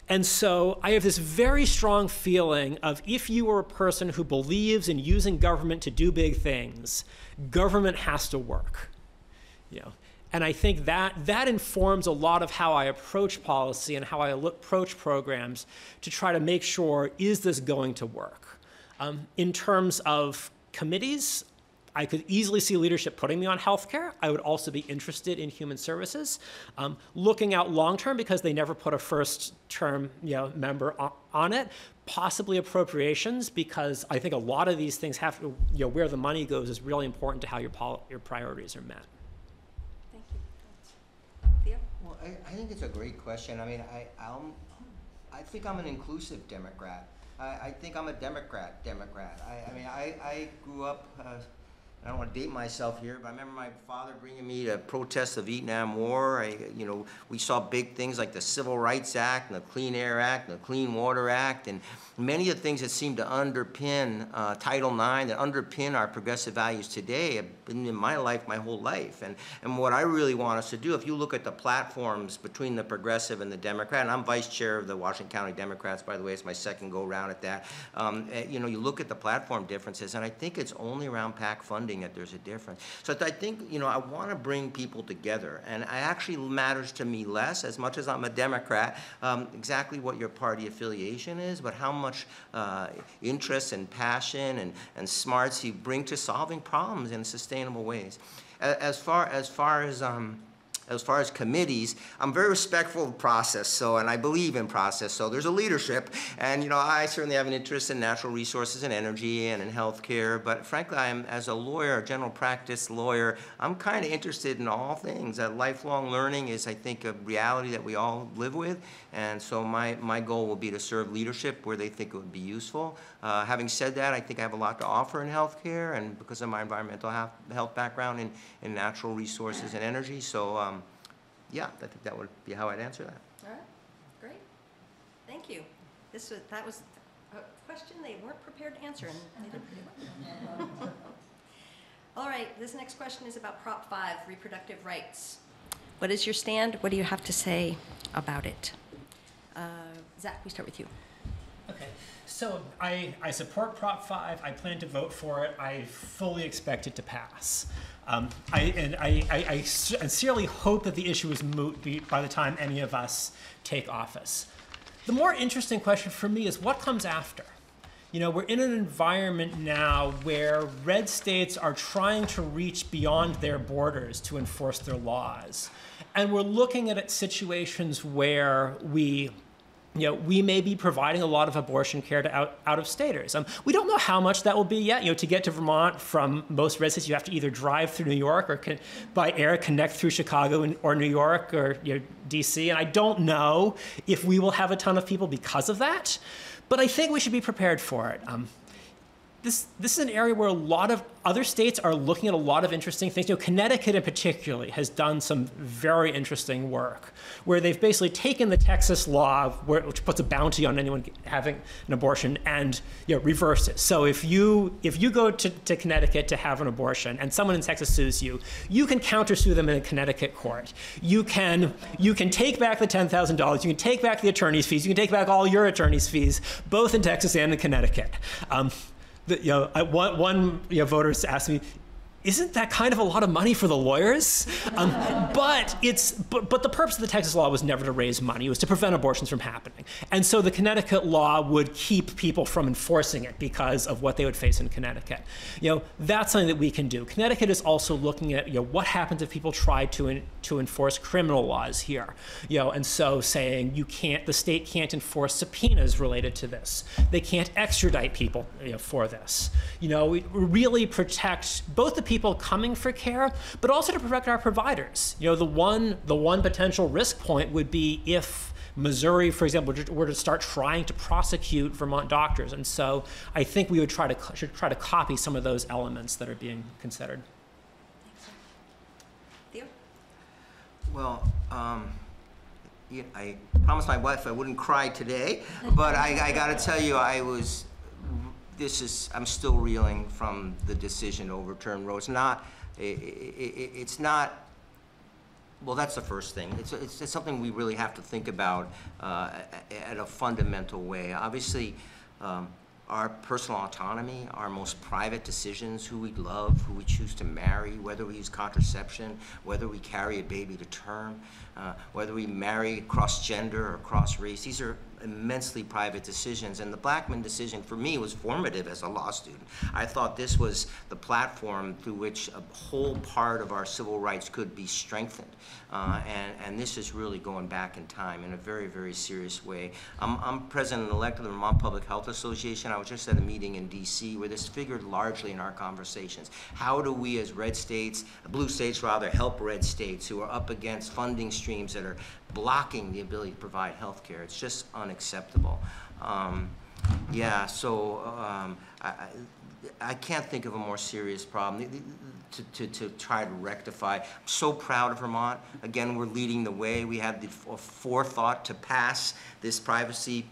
And so I have this very strong feeling of if you are a person who believes in using government to do big things, government has to work. You know, and I think that that informs a lot of how I approach policy and how I approach programs to try to make sure is this going to work. Um, in terms of committees, I could easily see leadership putting me on healthcare. I would also be interested in human services. Um, looking out long term, because they never put a first term you know, member on, on, it, possibly appropriations, because I think a lot of these things have to, you know, where the money goes is really important to how your, pol- your priorities are met. Thank you. Theo? Well, I, I think it's a great question. I mean, I, I'm, I think I'm an inclusive Democrat. I, I think I'm a Democrat. Democrat. I, I mean, I, I grew up. Uh, I don't want to date myself here, but I remember my father bringing me to protest the Vietnam War. I, you know, we saw big things like the Civil Rights Act and the Clean Air Act and the Clean Water Act, and many of the things that seem to underpin uh, Title IX, that underpin our progressive values today, have been in my life my whole life. And, and what I really want us to do, if you look at the platforms between the progressive and the Democrat, and I'm vice chair of the Washington County Democrats, by the way, it's my second go round at that. Um, eh, you know, you look at the platform differences, and I think it's only around PAC funding that there's a difference. So I think, you know, I want to bring people together, and it actually matters to me less, as much as I'm a Democrat, um, exactly what your party affiliation is, but how much uh, interest and passion and, and smarts you bring to solving problems in sustainable ways. As far as, far as um, as far as committees, I'm very respectful of process, so, and I believe in process, so there's a leadership, and, you know, I certainly have an interest in natural resources and energy and in healthcare, but frankly, I'm, as a lawyer, a general practice lawyer, I'm kind of interested in all things. Uh, lifelong learning is, I think, a reality that we all live with, and so my, my goal will be to serve leadership where they think it would be useful. Uh, having said that, I think I have a lot to offer in healthcare, and because of my environmental health background in, in natural resources and energy, so, um, yeah, I think that would be how I'd answer that. All right, great. Thank you. This was, that was a question they weren't prepared to answer, and they did pretty well. All right, this next question is about Prop 5, reproductive rights. What is your stand? What do you have to say about it? Uh, Zach, we start with you. Okay, so I, I support Prop 5. I plan to vote for it. I fully expect it to pass. Um, I, and I, I, I sincerely hope that the issue is moot by the time any of us take office. The more interesting question for me is what comes after? You know, we're in an environment now where red states are trying to reach beyond their borders to enforce their laws. And we're looking at situations where we you know, we may be providing a lot of abortion care to out, out of staters. Um, we don't know how much that will be yet. You know, to get to Vermont from most residents, you have to either drive through New York or con- by air connect through Chicago and, or New York or you know, DC. And I don't know if we will have a ton of people because of that, but I think we should be prepared for it. Um, this, this is an area where a lot of other states are looking at a lot of interesting things. You know, Connecticut in particular has done some very interesting work where they've basically taken the Texas law, where, which puts a bounty on anyone having an abortion, and you know, reversed it. So if you if you go to, to Connecticut to have an abortion and someone in Texas sues you, you can countersue them in a Connecticut court. You can you can take back the ten thousand dollars. You can take back the attorney's fees. You can take back all your attorney's fees, both in Texas and in Connecticut. Um, you know, I, one, one you know, voter asked me, isn't that kind of a lot of money for the lawyers? Um, but it's but, but the purpose of the Texas law was never to raise money; it was to prevent abortions from happening. And so the Connecticut law would keep people from enforcing it because of what they would face in Connecticut. You know, that's something that we can do. Connecticut is also looking at you know what happens if people try to in, to enforce criminal laws here. You know, and so saying you can't, the state can't enforce subpoenas related to this. They can't extradite people you know, for this. You know, we really protect both the people coming for care, but also to protect our providers. You know, the one the one potential risk point would be if Missouri, for example, were to start trying to prosecute Vermont doctors, and so I think we would try to should try to copy some of those elements that are being considered. Theo? Well, um, yeah, I promised my wife I wouldn't cry today, but I, I got to tell you, I was. This is. I'm still reeling from the decision to overturn Roe. It's not. i i it's not. Well, that's the first thing. It's, it's, it's something we really have to think about uh, at a fundamental way. Obviously, um, our personal autonomy, our most private decisions, who we love, who we choose to marry, whether we use contraception, whether we carry a baby to term, uh, whether we marry cross gender or cross race. These are immensely private decisions. And the Blackmun decision for me was formative as a law student. I thought this was the platform through which a whole part of our civil rights could be strengthened. Uh, and, and this is really going back in time in a very, very serious way. I'm, I'm president-elect of the Vermont Public Health Association. I was just at a meeting in D.C. where this figured largely in our conversations. How do we as red states, blue states rather, help red states who are up against funding streams that are blocking the ability to provide health care? It's just unacceptable. Um, yeah, so um, I, I can't think of a more serious problem to, to, to try to rectify. I'm so proud of Vermont. Again, we're leading the way. We had the forethought to pass this privacy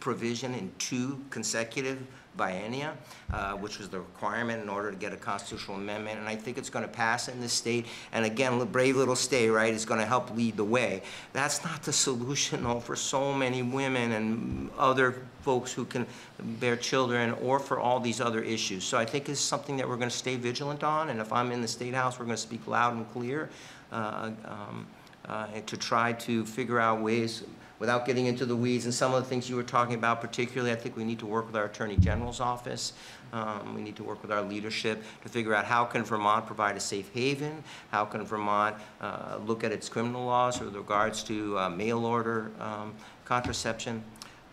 provision in two consecutive biennia, uh, which was the requirement in order to get a constitutional amendment. And I think it's going to pass in this state. And again, the brave little state, right, is going to help lead the way. That's not the [laughs] solution, though, for so many women and other folks who can bear children or for all these other issues. So I think it's something that we're going to stay vigilant on. And if I'm in the State House, we're going to speak loud and clear uh, um, uh, to try to figure out ways without getting into the weeds and some of the things you were talking about particularly, I think we need to work with our Attorney General's office. Um, we need to work with our leadership to figure out how can Vermont provide a safe haven? How can Vermont uh, look at its criminal laws with regards to uh, mail order um, contraception?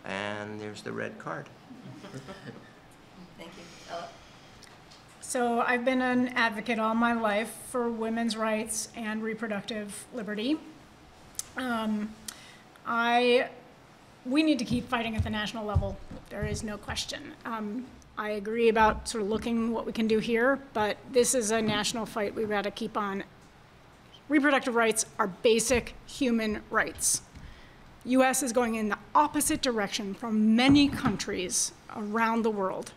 And there's the red card. Thank you. Ella? So I've been an advocate all my life for women's rights and reproductive liberty. Um, I, we need to keep fighting at the national level. There is no question. Um, I agree about sort of looking what we can do here, but this is a national fight we've got to keep on. Reproductive rights are basic human rights. US is going in the opposite direction from many countries around the world,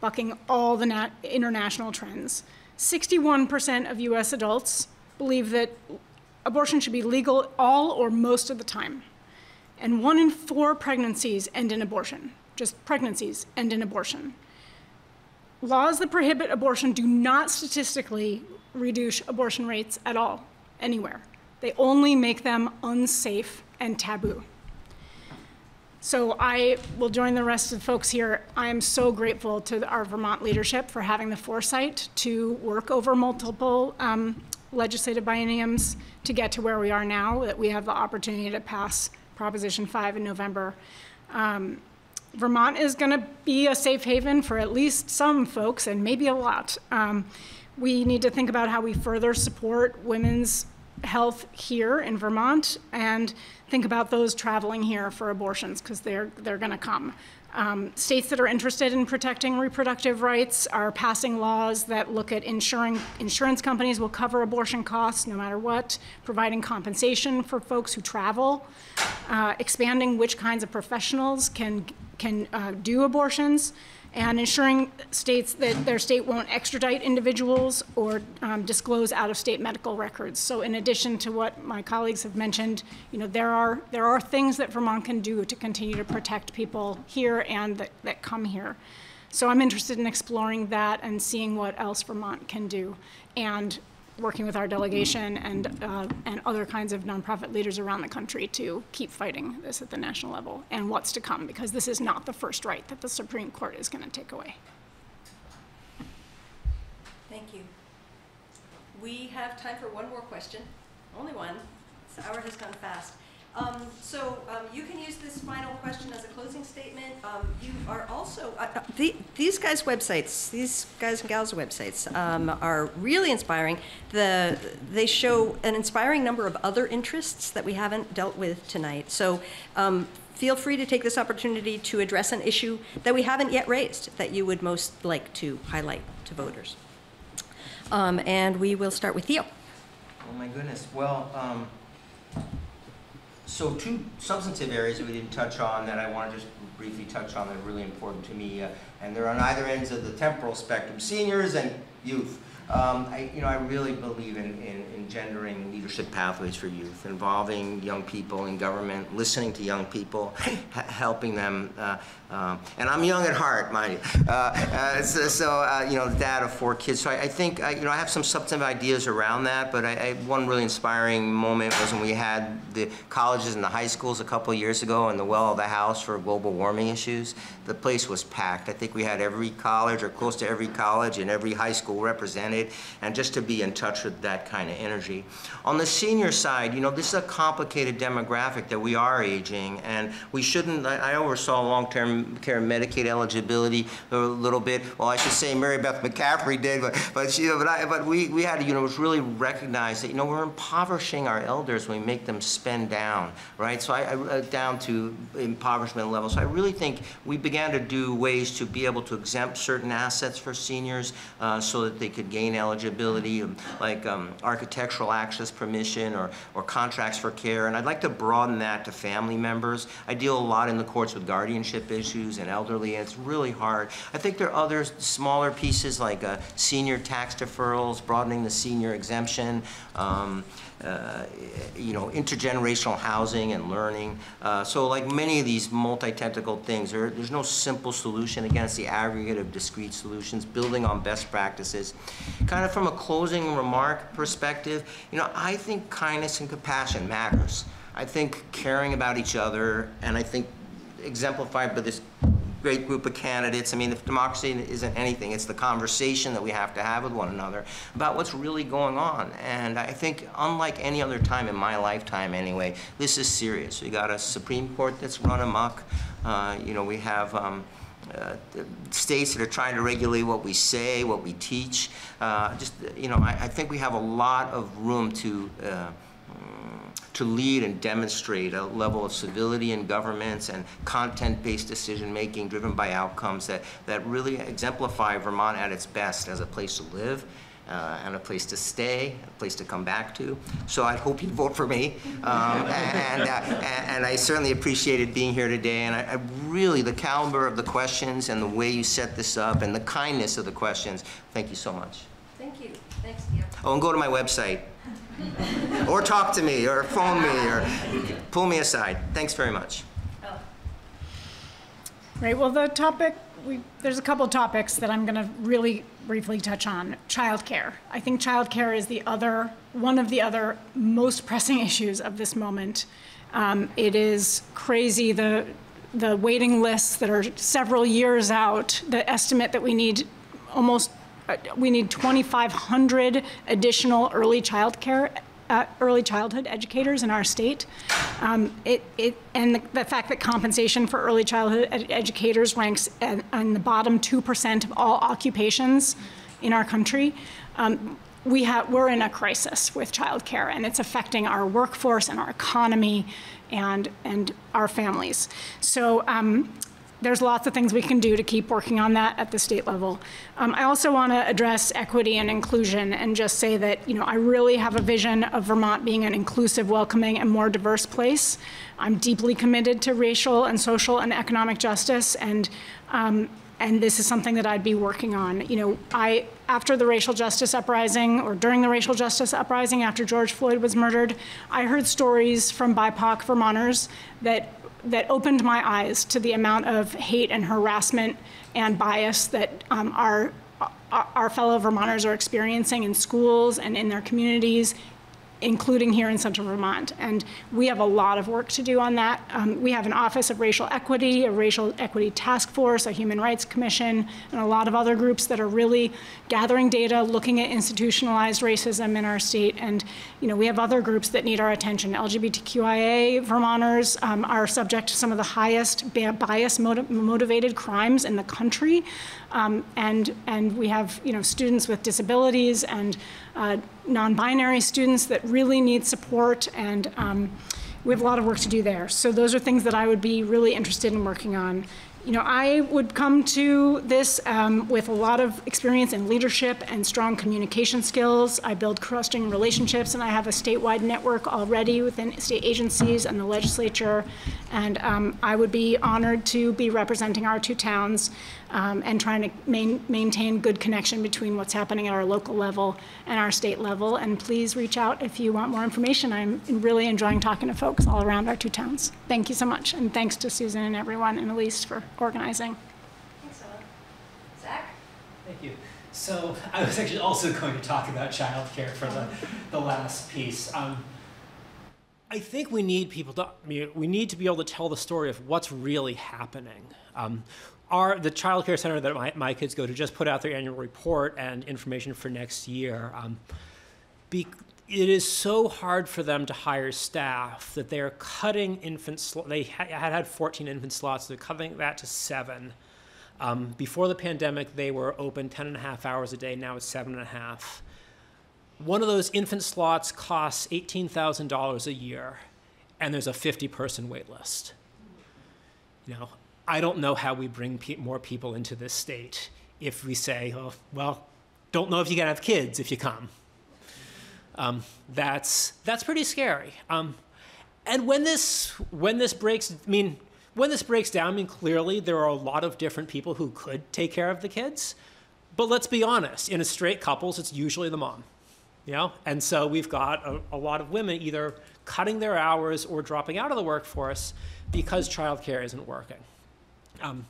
bucking all the international trends. 61% of US adults believe that abortion should be legal all or most of the time. And one in four pregnancies end in abortion. Just pregnancies end in abortion. Laws that prohibit abortion do not statistically reduce abortion rates at all, anywhere. They only make them unsafe and taboo. So I will join the rest of the folks here. I am so grateful to our Vermont leadership for having the foresight to work over multiple um, legislative bienniums to get to where we are now, that we have the opportunity to pass Proposition 5 in November. Um, Vermont is going to be a safe haven for at least some folks, and maybe a lot. Um, we need to think about how we further support women's health here in Vermont and think about those traveling here for abortions because they're, they're going to come. Um, states that are interested in protecting reproductive rights are passing laws that look at ensuring insurance companies will cover abortion costs no matter what, providing compensation for folks who travel, uh, expanding which kinds of professionals can, can uh, do abortions, and ensuring states that their state won't extradite individuals or um, disclose out-of-state medical records. So in addition to what my colleagues have mentioned, you know, there are, there are things that Vermont can do to continue to protect people here and that, that come here. So I'm interested in exploring that and seeing what else Vermont can do. And working with our delegation and, uh, and other kinds of nonprofit leaders around the country to keep fighting this at the national level and what's to come, because this is not the first right that the Supreme Court is going to take away. Thank you. We have time for one more question, only one. This hour has gone fast. Um, So um, you can use this final question as a closing statement. Um, You are also, uh, uh, the- these guys' websites, these guys and gals' websites um, are really inspiring. The, they show an inspiring number of other interests that we haven't dealt with tonight. So um, feel free to take this opportunity to address an issue that we haven't yet raised that you would most like to highlight to voters. Um, And we will start with Theo. Oh my goodness. Well, so two substantive areas that we didn't touch on that I want to just briefly touch on that are really important to me, uh, and they're on either ends of the temporal spectrum: seniors and youth. Um, I, you know, I really believe in, in engendering leadership pathways for youth, involving young people in government, listening to young people, [clears throat] helping them. Uh, um, and I'm young at heart, mind you. Uh, uh, so, so uh, you know, dad of four kids. So I, I think, you know, I have some substantive ideas around that. But I, I, one really inspiring moment was when we had the colleges and the high schools a couple years ago in the well of the house for global warming issues. The place was packed. I think we had every college or close to every college and every high school represented, and just to be in touch with that kind of energy. On the senior side, you know, this is a complicated demographic that we are aging, and we shouldn't. I, I oversaw long-term care Medicaid eligibility a little bit. Well, I should say Mary Beth McCaffrey did, but but she, but, I, but we, we had you know, really recognize that, you know, we're impoverishing our elders when we make them spend down, right? So I, I uh, down to impoverishment level. So I really think we began to do ways to be able to exempt certain assets for seniors uh, so that they could gain eligibility, um, like um, architectural access permission or, or contracts for care. And I'd like to broaden that to family members. I deal a lot in the courts with guardianship issues issues and elderly, and it's really hard. I think there are other smaller pieces like uh, senior tax deferrals, broadening the senior exemption, um, uh, you know, intergenerational housing and learning. Uh, so like many of these multi-tentacled things, there, there's no simple solution. Again, it's the aggregate of discrete solutions, building on best practices. Kind of from a closing remark perspective, you know, I think kindness and compassion matters. I think caring about each other, and I think exemplified by this great group of candidates. I mean, if democracy isn't anything, it's the conversation that we have to have with one another about what's really going on. And I think, unlike any other time in my lifetime anyway, this is serious. We got a Supreme Court that's run amok. Uh, you know, we have um, uh, states that are trying to regulate what we say, what we teach. Uh, just, you know, I, I, think we have a lot of room to uh, to lead and demonstrate a level of civility in governments and content-based decision-making driven by outcomes that, that really exemplify Vermont at its best as a place to live uh, and a place to stay, a place to come back to. So I hope you vote for me. Um, [laughs] and, uh, and, I certainly appreciated being here today. And I, I, really, the caliber of the questions and the way you set this up and the kindness of the questions, thank you so much. Thank you. Thanks, Theo. Oh, and go to my website. Or talk to me, or phone me, or pull me aside. Thanks very much. Right, well, the topic, we, there's a couple of topics that I'm gonna really briefly touch on. Childcare. I think childcare is the other, one of the other most pressing [laughs] issues of this moment. Um, it is crazy, the, the waiting lists that are several years out, the estimate that we need almost, we need 2,500 additional early childcare uh, early childhood educators in our state. Um, it, it, and the, the, fact that compensation for early childhood ed- educators ranks in, the bottom 2% of all occupations in our country. Um, we have, we're in a crisis with childcare, and it's affecting our workforce and our economy and, and our families. So um, there's lots of things we can do to keep working on that at the state level. Um, I also want to address equity and inclusion and just say that, you know, I really have a vision of Vermont being an inclusive, welcoming, and more diverse place. I'm deeply committed to racial and social and economic justice, and um, and this is something that I'd be working on. You know, I after the racial justice uprising or during the racial justice uprising after George Floyd was murdered, I heard stories from BIPOC Vermonters that that opened my eyes to the amount of hate and harassment and bias that um, our, our fellow Vermonters are experiencing in schools and in their communities including here in central Vermont. And we have a lot of work to do on that. Um, we have an Office of Racial Equity, a Racial Equity Task Force, a Human Rights Commission, and a lot of other groups that are really gathering data, looking at institutionalized racism in our state. And you know, we have other groups that need our attention. LGBTQIA Vermonters um, are subject to some of the highest bias motivated crimes in the country. Um, and, and we have you know, students with disabilities and uh, non-binary students that really need support and um, we have a lot of work to do there. So those are things that I would be really interested in working on you know, I would come to this um, with a lot of experience in leadership and strong communication skills. I build trusting relationships, and I have a statewide network already within state agencies and the legislature. And um, I would be honored to be representing our two towns um, and trying to main, maintain good connection between what's happening at our local level and our state level. And please reach out if you want more information. I'm really enjoying talking to folks all around our two towns. Thank you so much, and thanks to Susan and everyone and Elise for organizing. Thanks, Ella. Zach? Thank you. So I was actually also going to talk about childcare for the, the last piece. Um, I think we need people to we need to be able to tell the story of what's really happening. Um, our the child care center that my, my kids go to just put out their annual report and information for next year. Um, be, it is so hard for them to hire staff that they are cutting infant. Sl- they ha- had had 14 infant slots. They're cutting that to seven. Um, before the pandemic, they were open 10 and a half hours a day. Now it's seven and a half. One of those infant slots costs $18,000 a year, and there's a 50 person wait list. You know, I don't know how we bring pe- more people into this state if we say, oh, well, don't know if you can have kids if you come. Um, that's that's pretty scary. Um, and when this when this breaks, I mean, when this breaks down, I mean, clearly there are a lot of different people who could take care of the kids. But let's be honest, in a straight couples, it's usually the mom. Know? And so we've got a, a lot of women either cutting their hours or dropping out of the workforce because childcare isn't working. Um,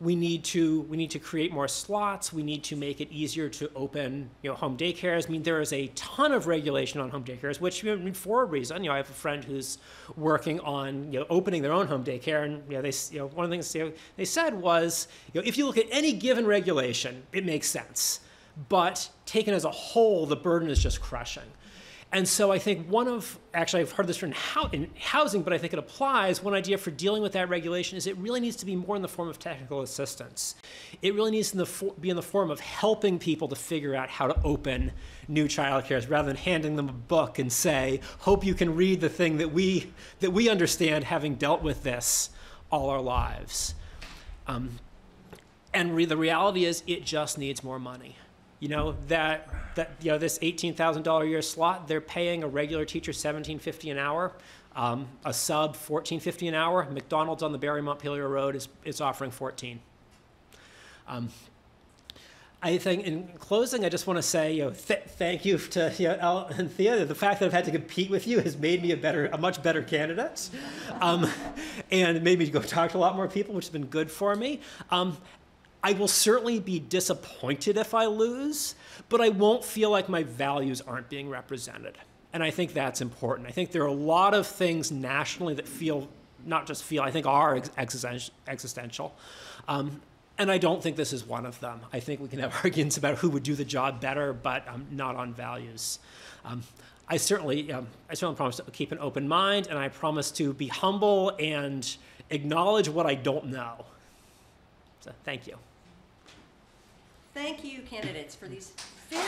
we need to we need to create more slots. We need to make it easier to open you know home daycares. I mean, there is a ton of regulation on home daycares, which I mean, for a reason. You know, I have a friend who's working on you know opening their own home daycare, and you know they you know one of the things they, they said was you know if you look at any given regulation, it makes sense, but taken as a whole, the burden is just crushing. And so I think one of, actually, I've heard this in, in housing, but I think it applies. One idea for dealing with that regulation is it really needs to be more in the form of technical assistance. It really needs to be in the form of helping people to figure out how to open new childcares rather than handing them a book and say, hope you can read the thing that we, that we understand having dealt with this all our lives. Um, and re- the reality is, it just needs more money. You know that that you know this eighteen thousand dollar a year slot, they're paying a regular teacher seventeen fifty an hour, um, a sub fourteen fifty an hour. McDonald's on the Barre Montpelier Road is is offering fourteen. Um, I think in closing, I just want to say, you know, th- thank you to you know, Elle and Theo. The fact that I've had to compete with you has made me a better, a much better candidate, um, and made me go talk to a lot more people, which has been good for me. Um, I will certainly be disappointed if I lose, but I won't feel like my values aren't being represented. And I think that's important. I think there are a lot of things nationally that feel, not just feel, I think are existential. Um, and I don't think this is one of them. I think we can have [laughs] arguments about who would do the job better, but um, not on values. Um, I certainly, um, I certainly promise to keep an open mind, and I promise to be humble and acknowledge what I don't know. So, thank you. Thank you, candidates, for these very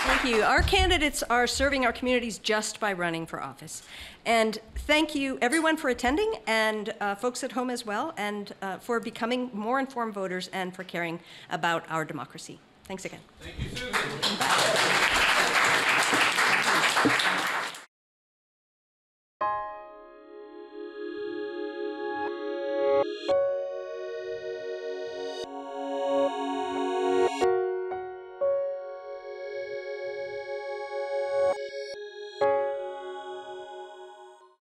Thank you. Our candidates are serving our communities just by running for office. And thank you, everyone, for attending, and uh, folks at home as well, and uh, for becoming more informed voters and for caring about our democracy. Thanks again. Thank you, Susan.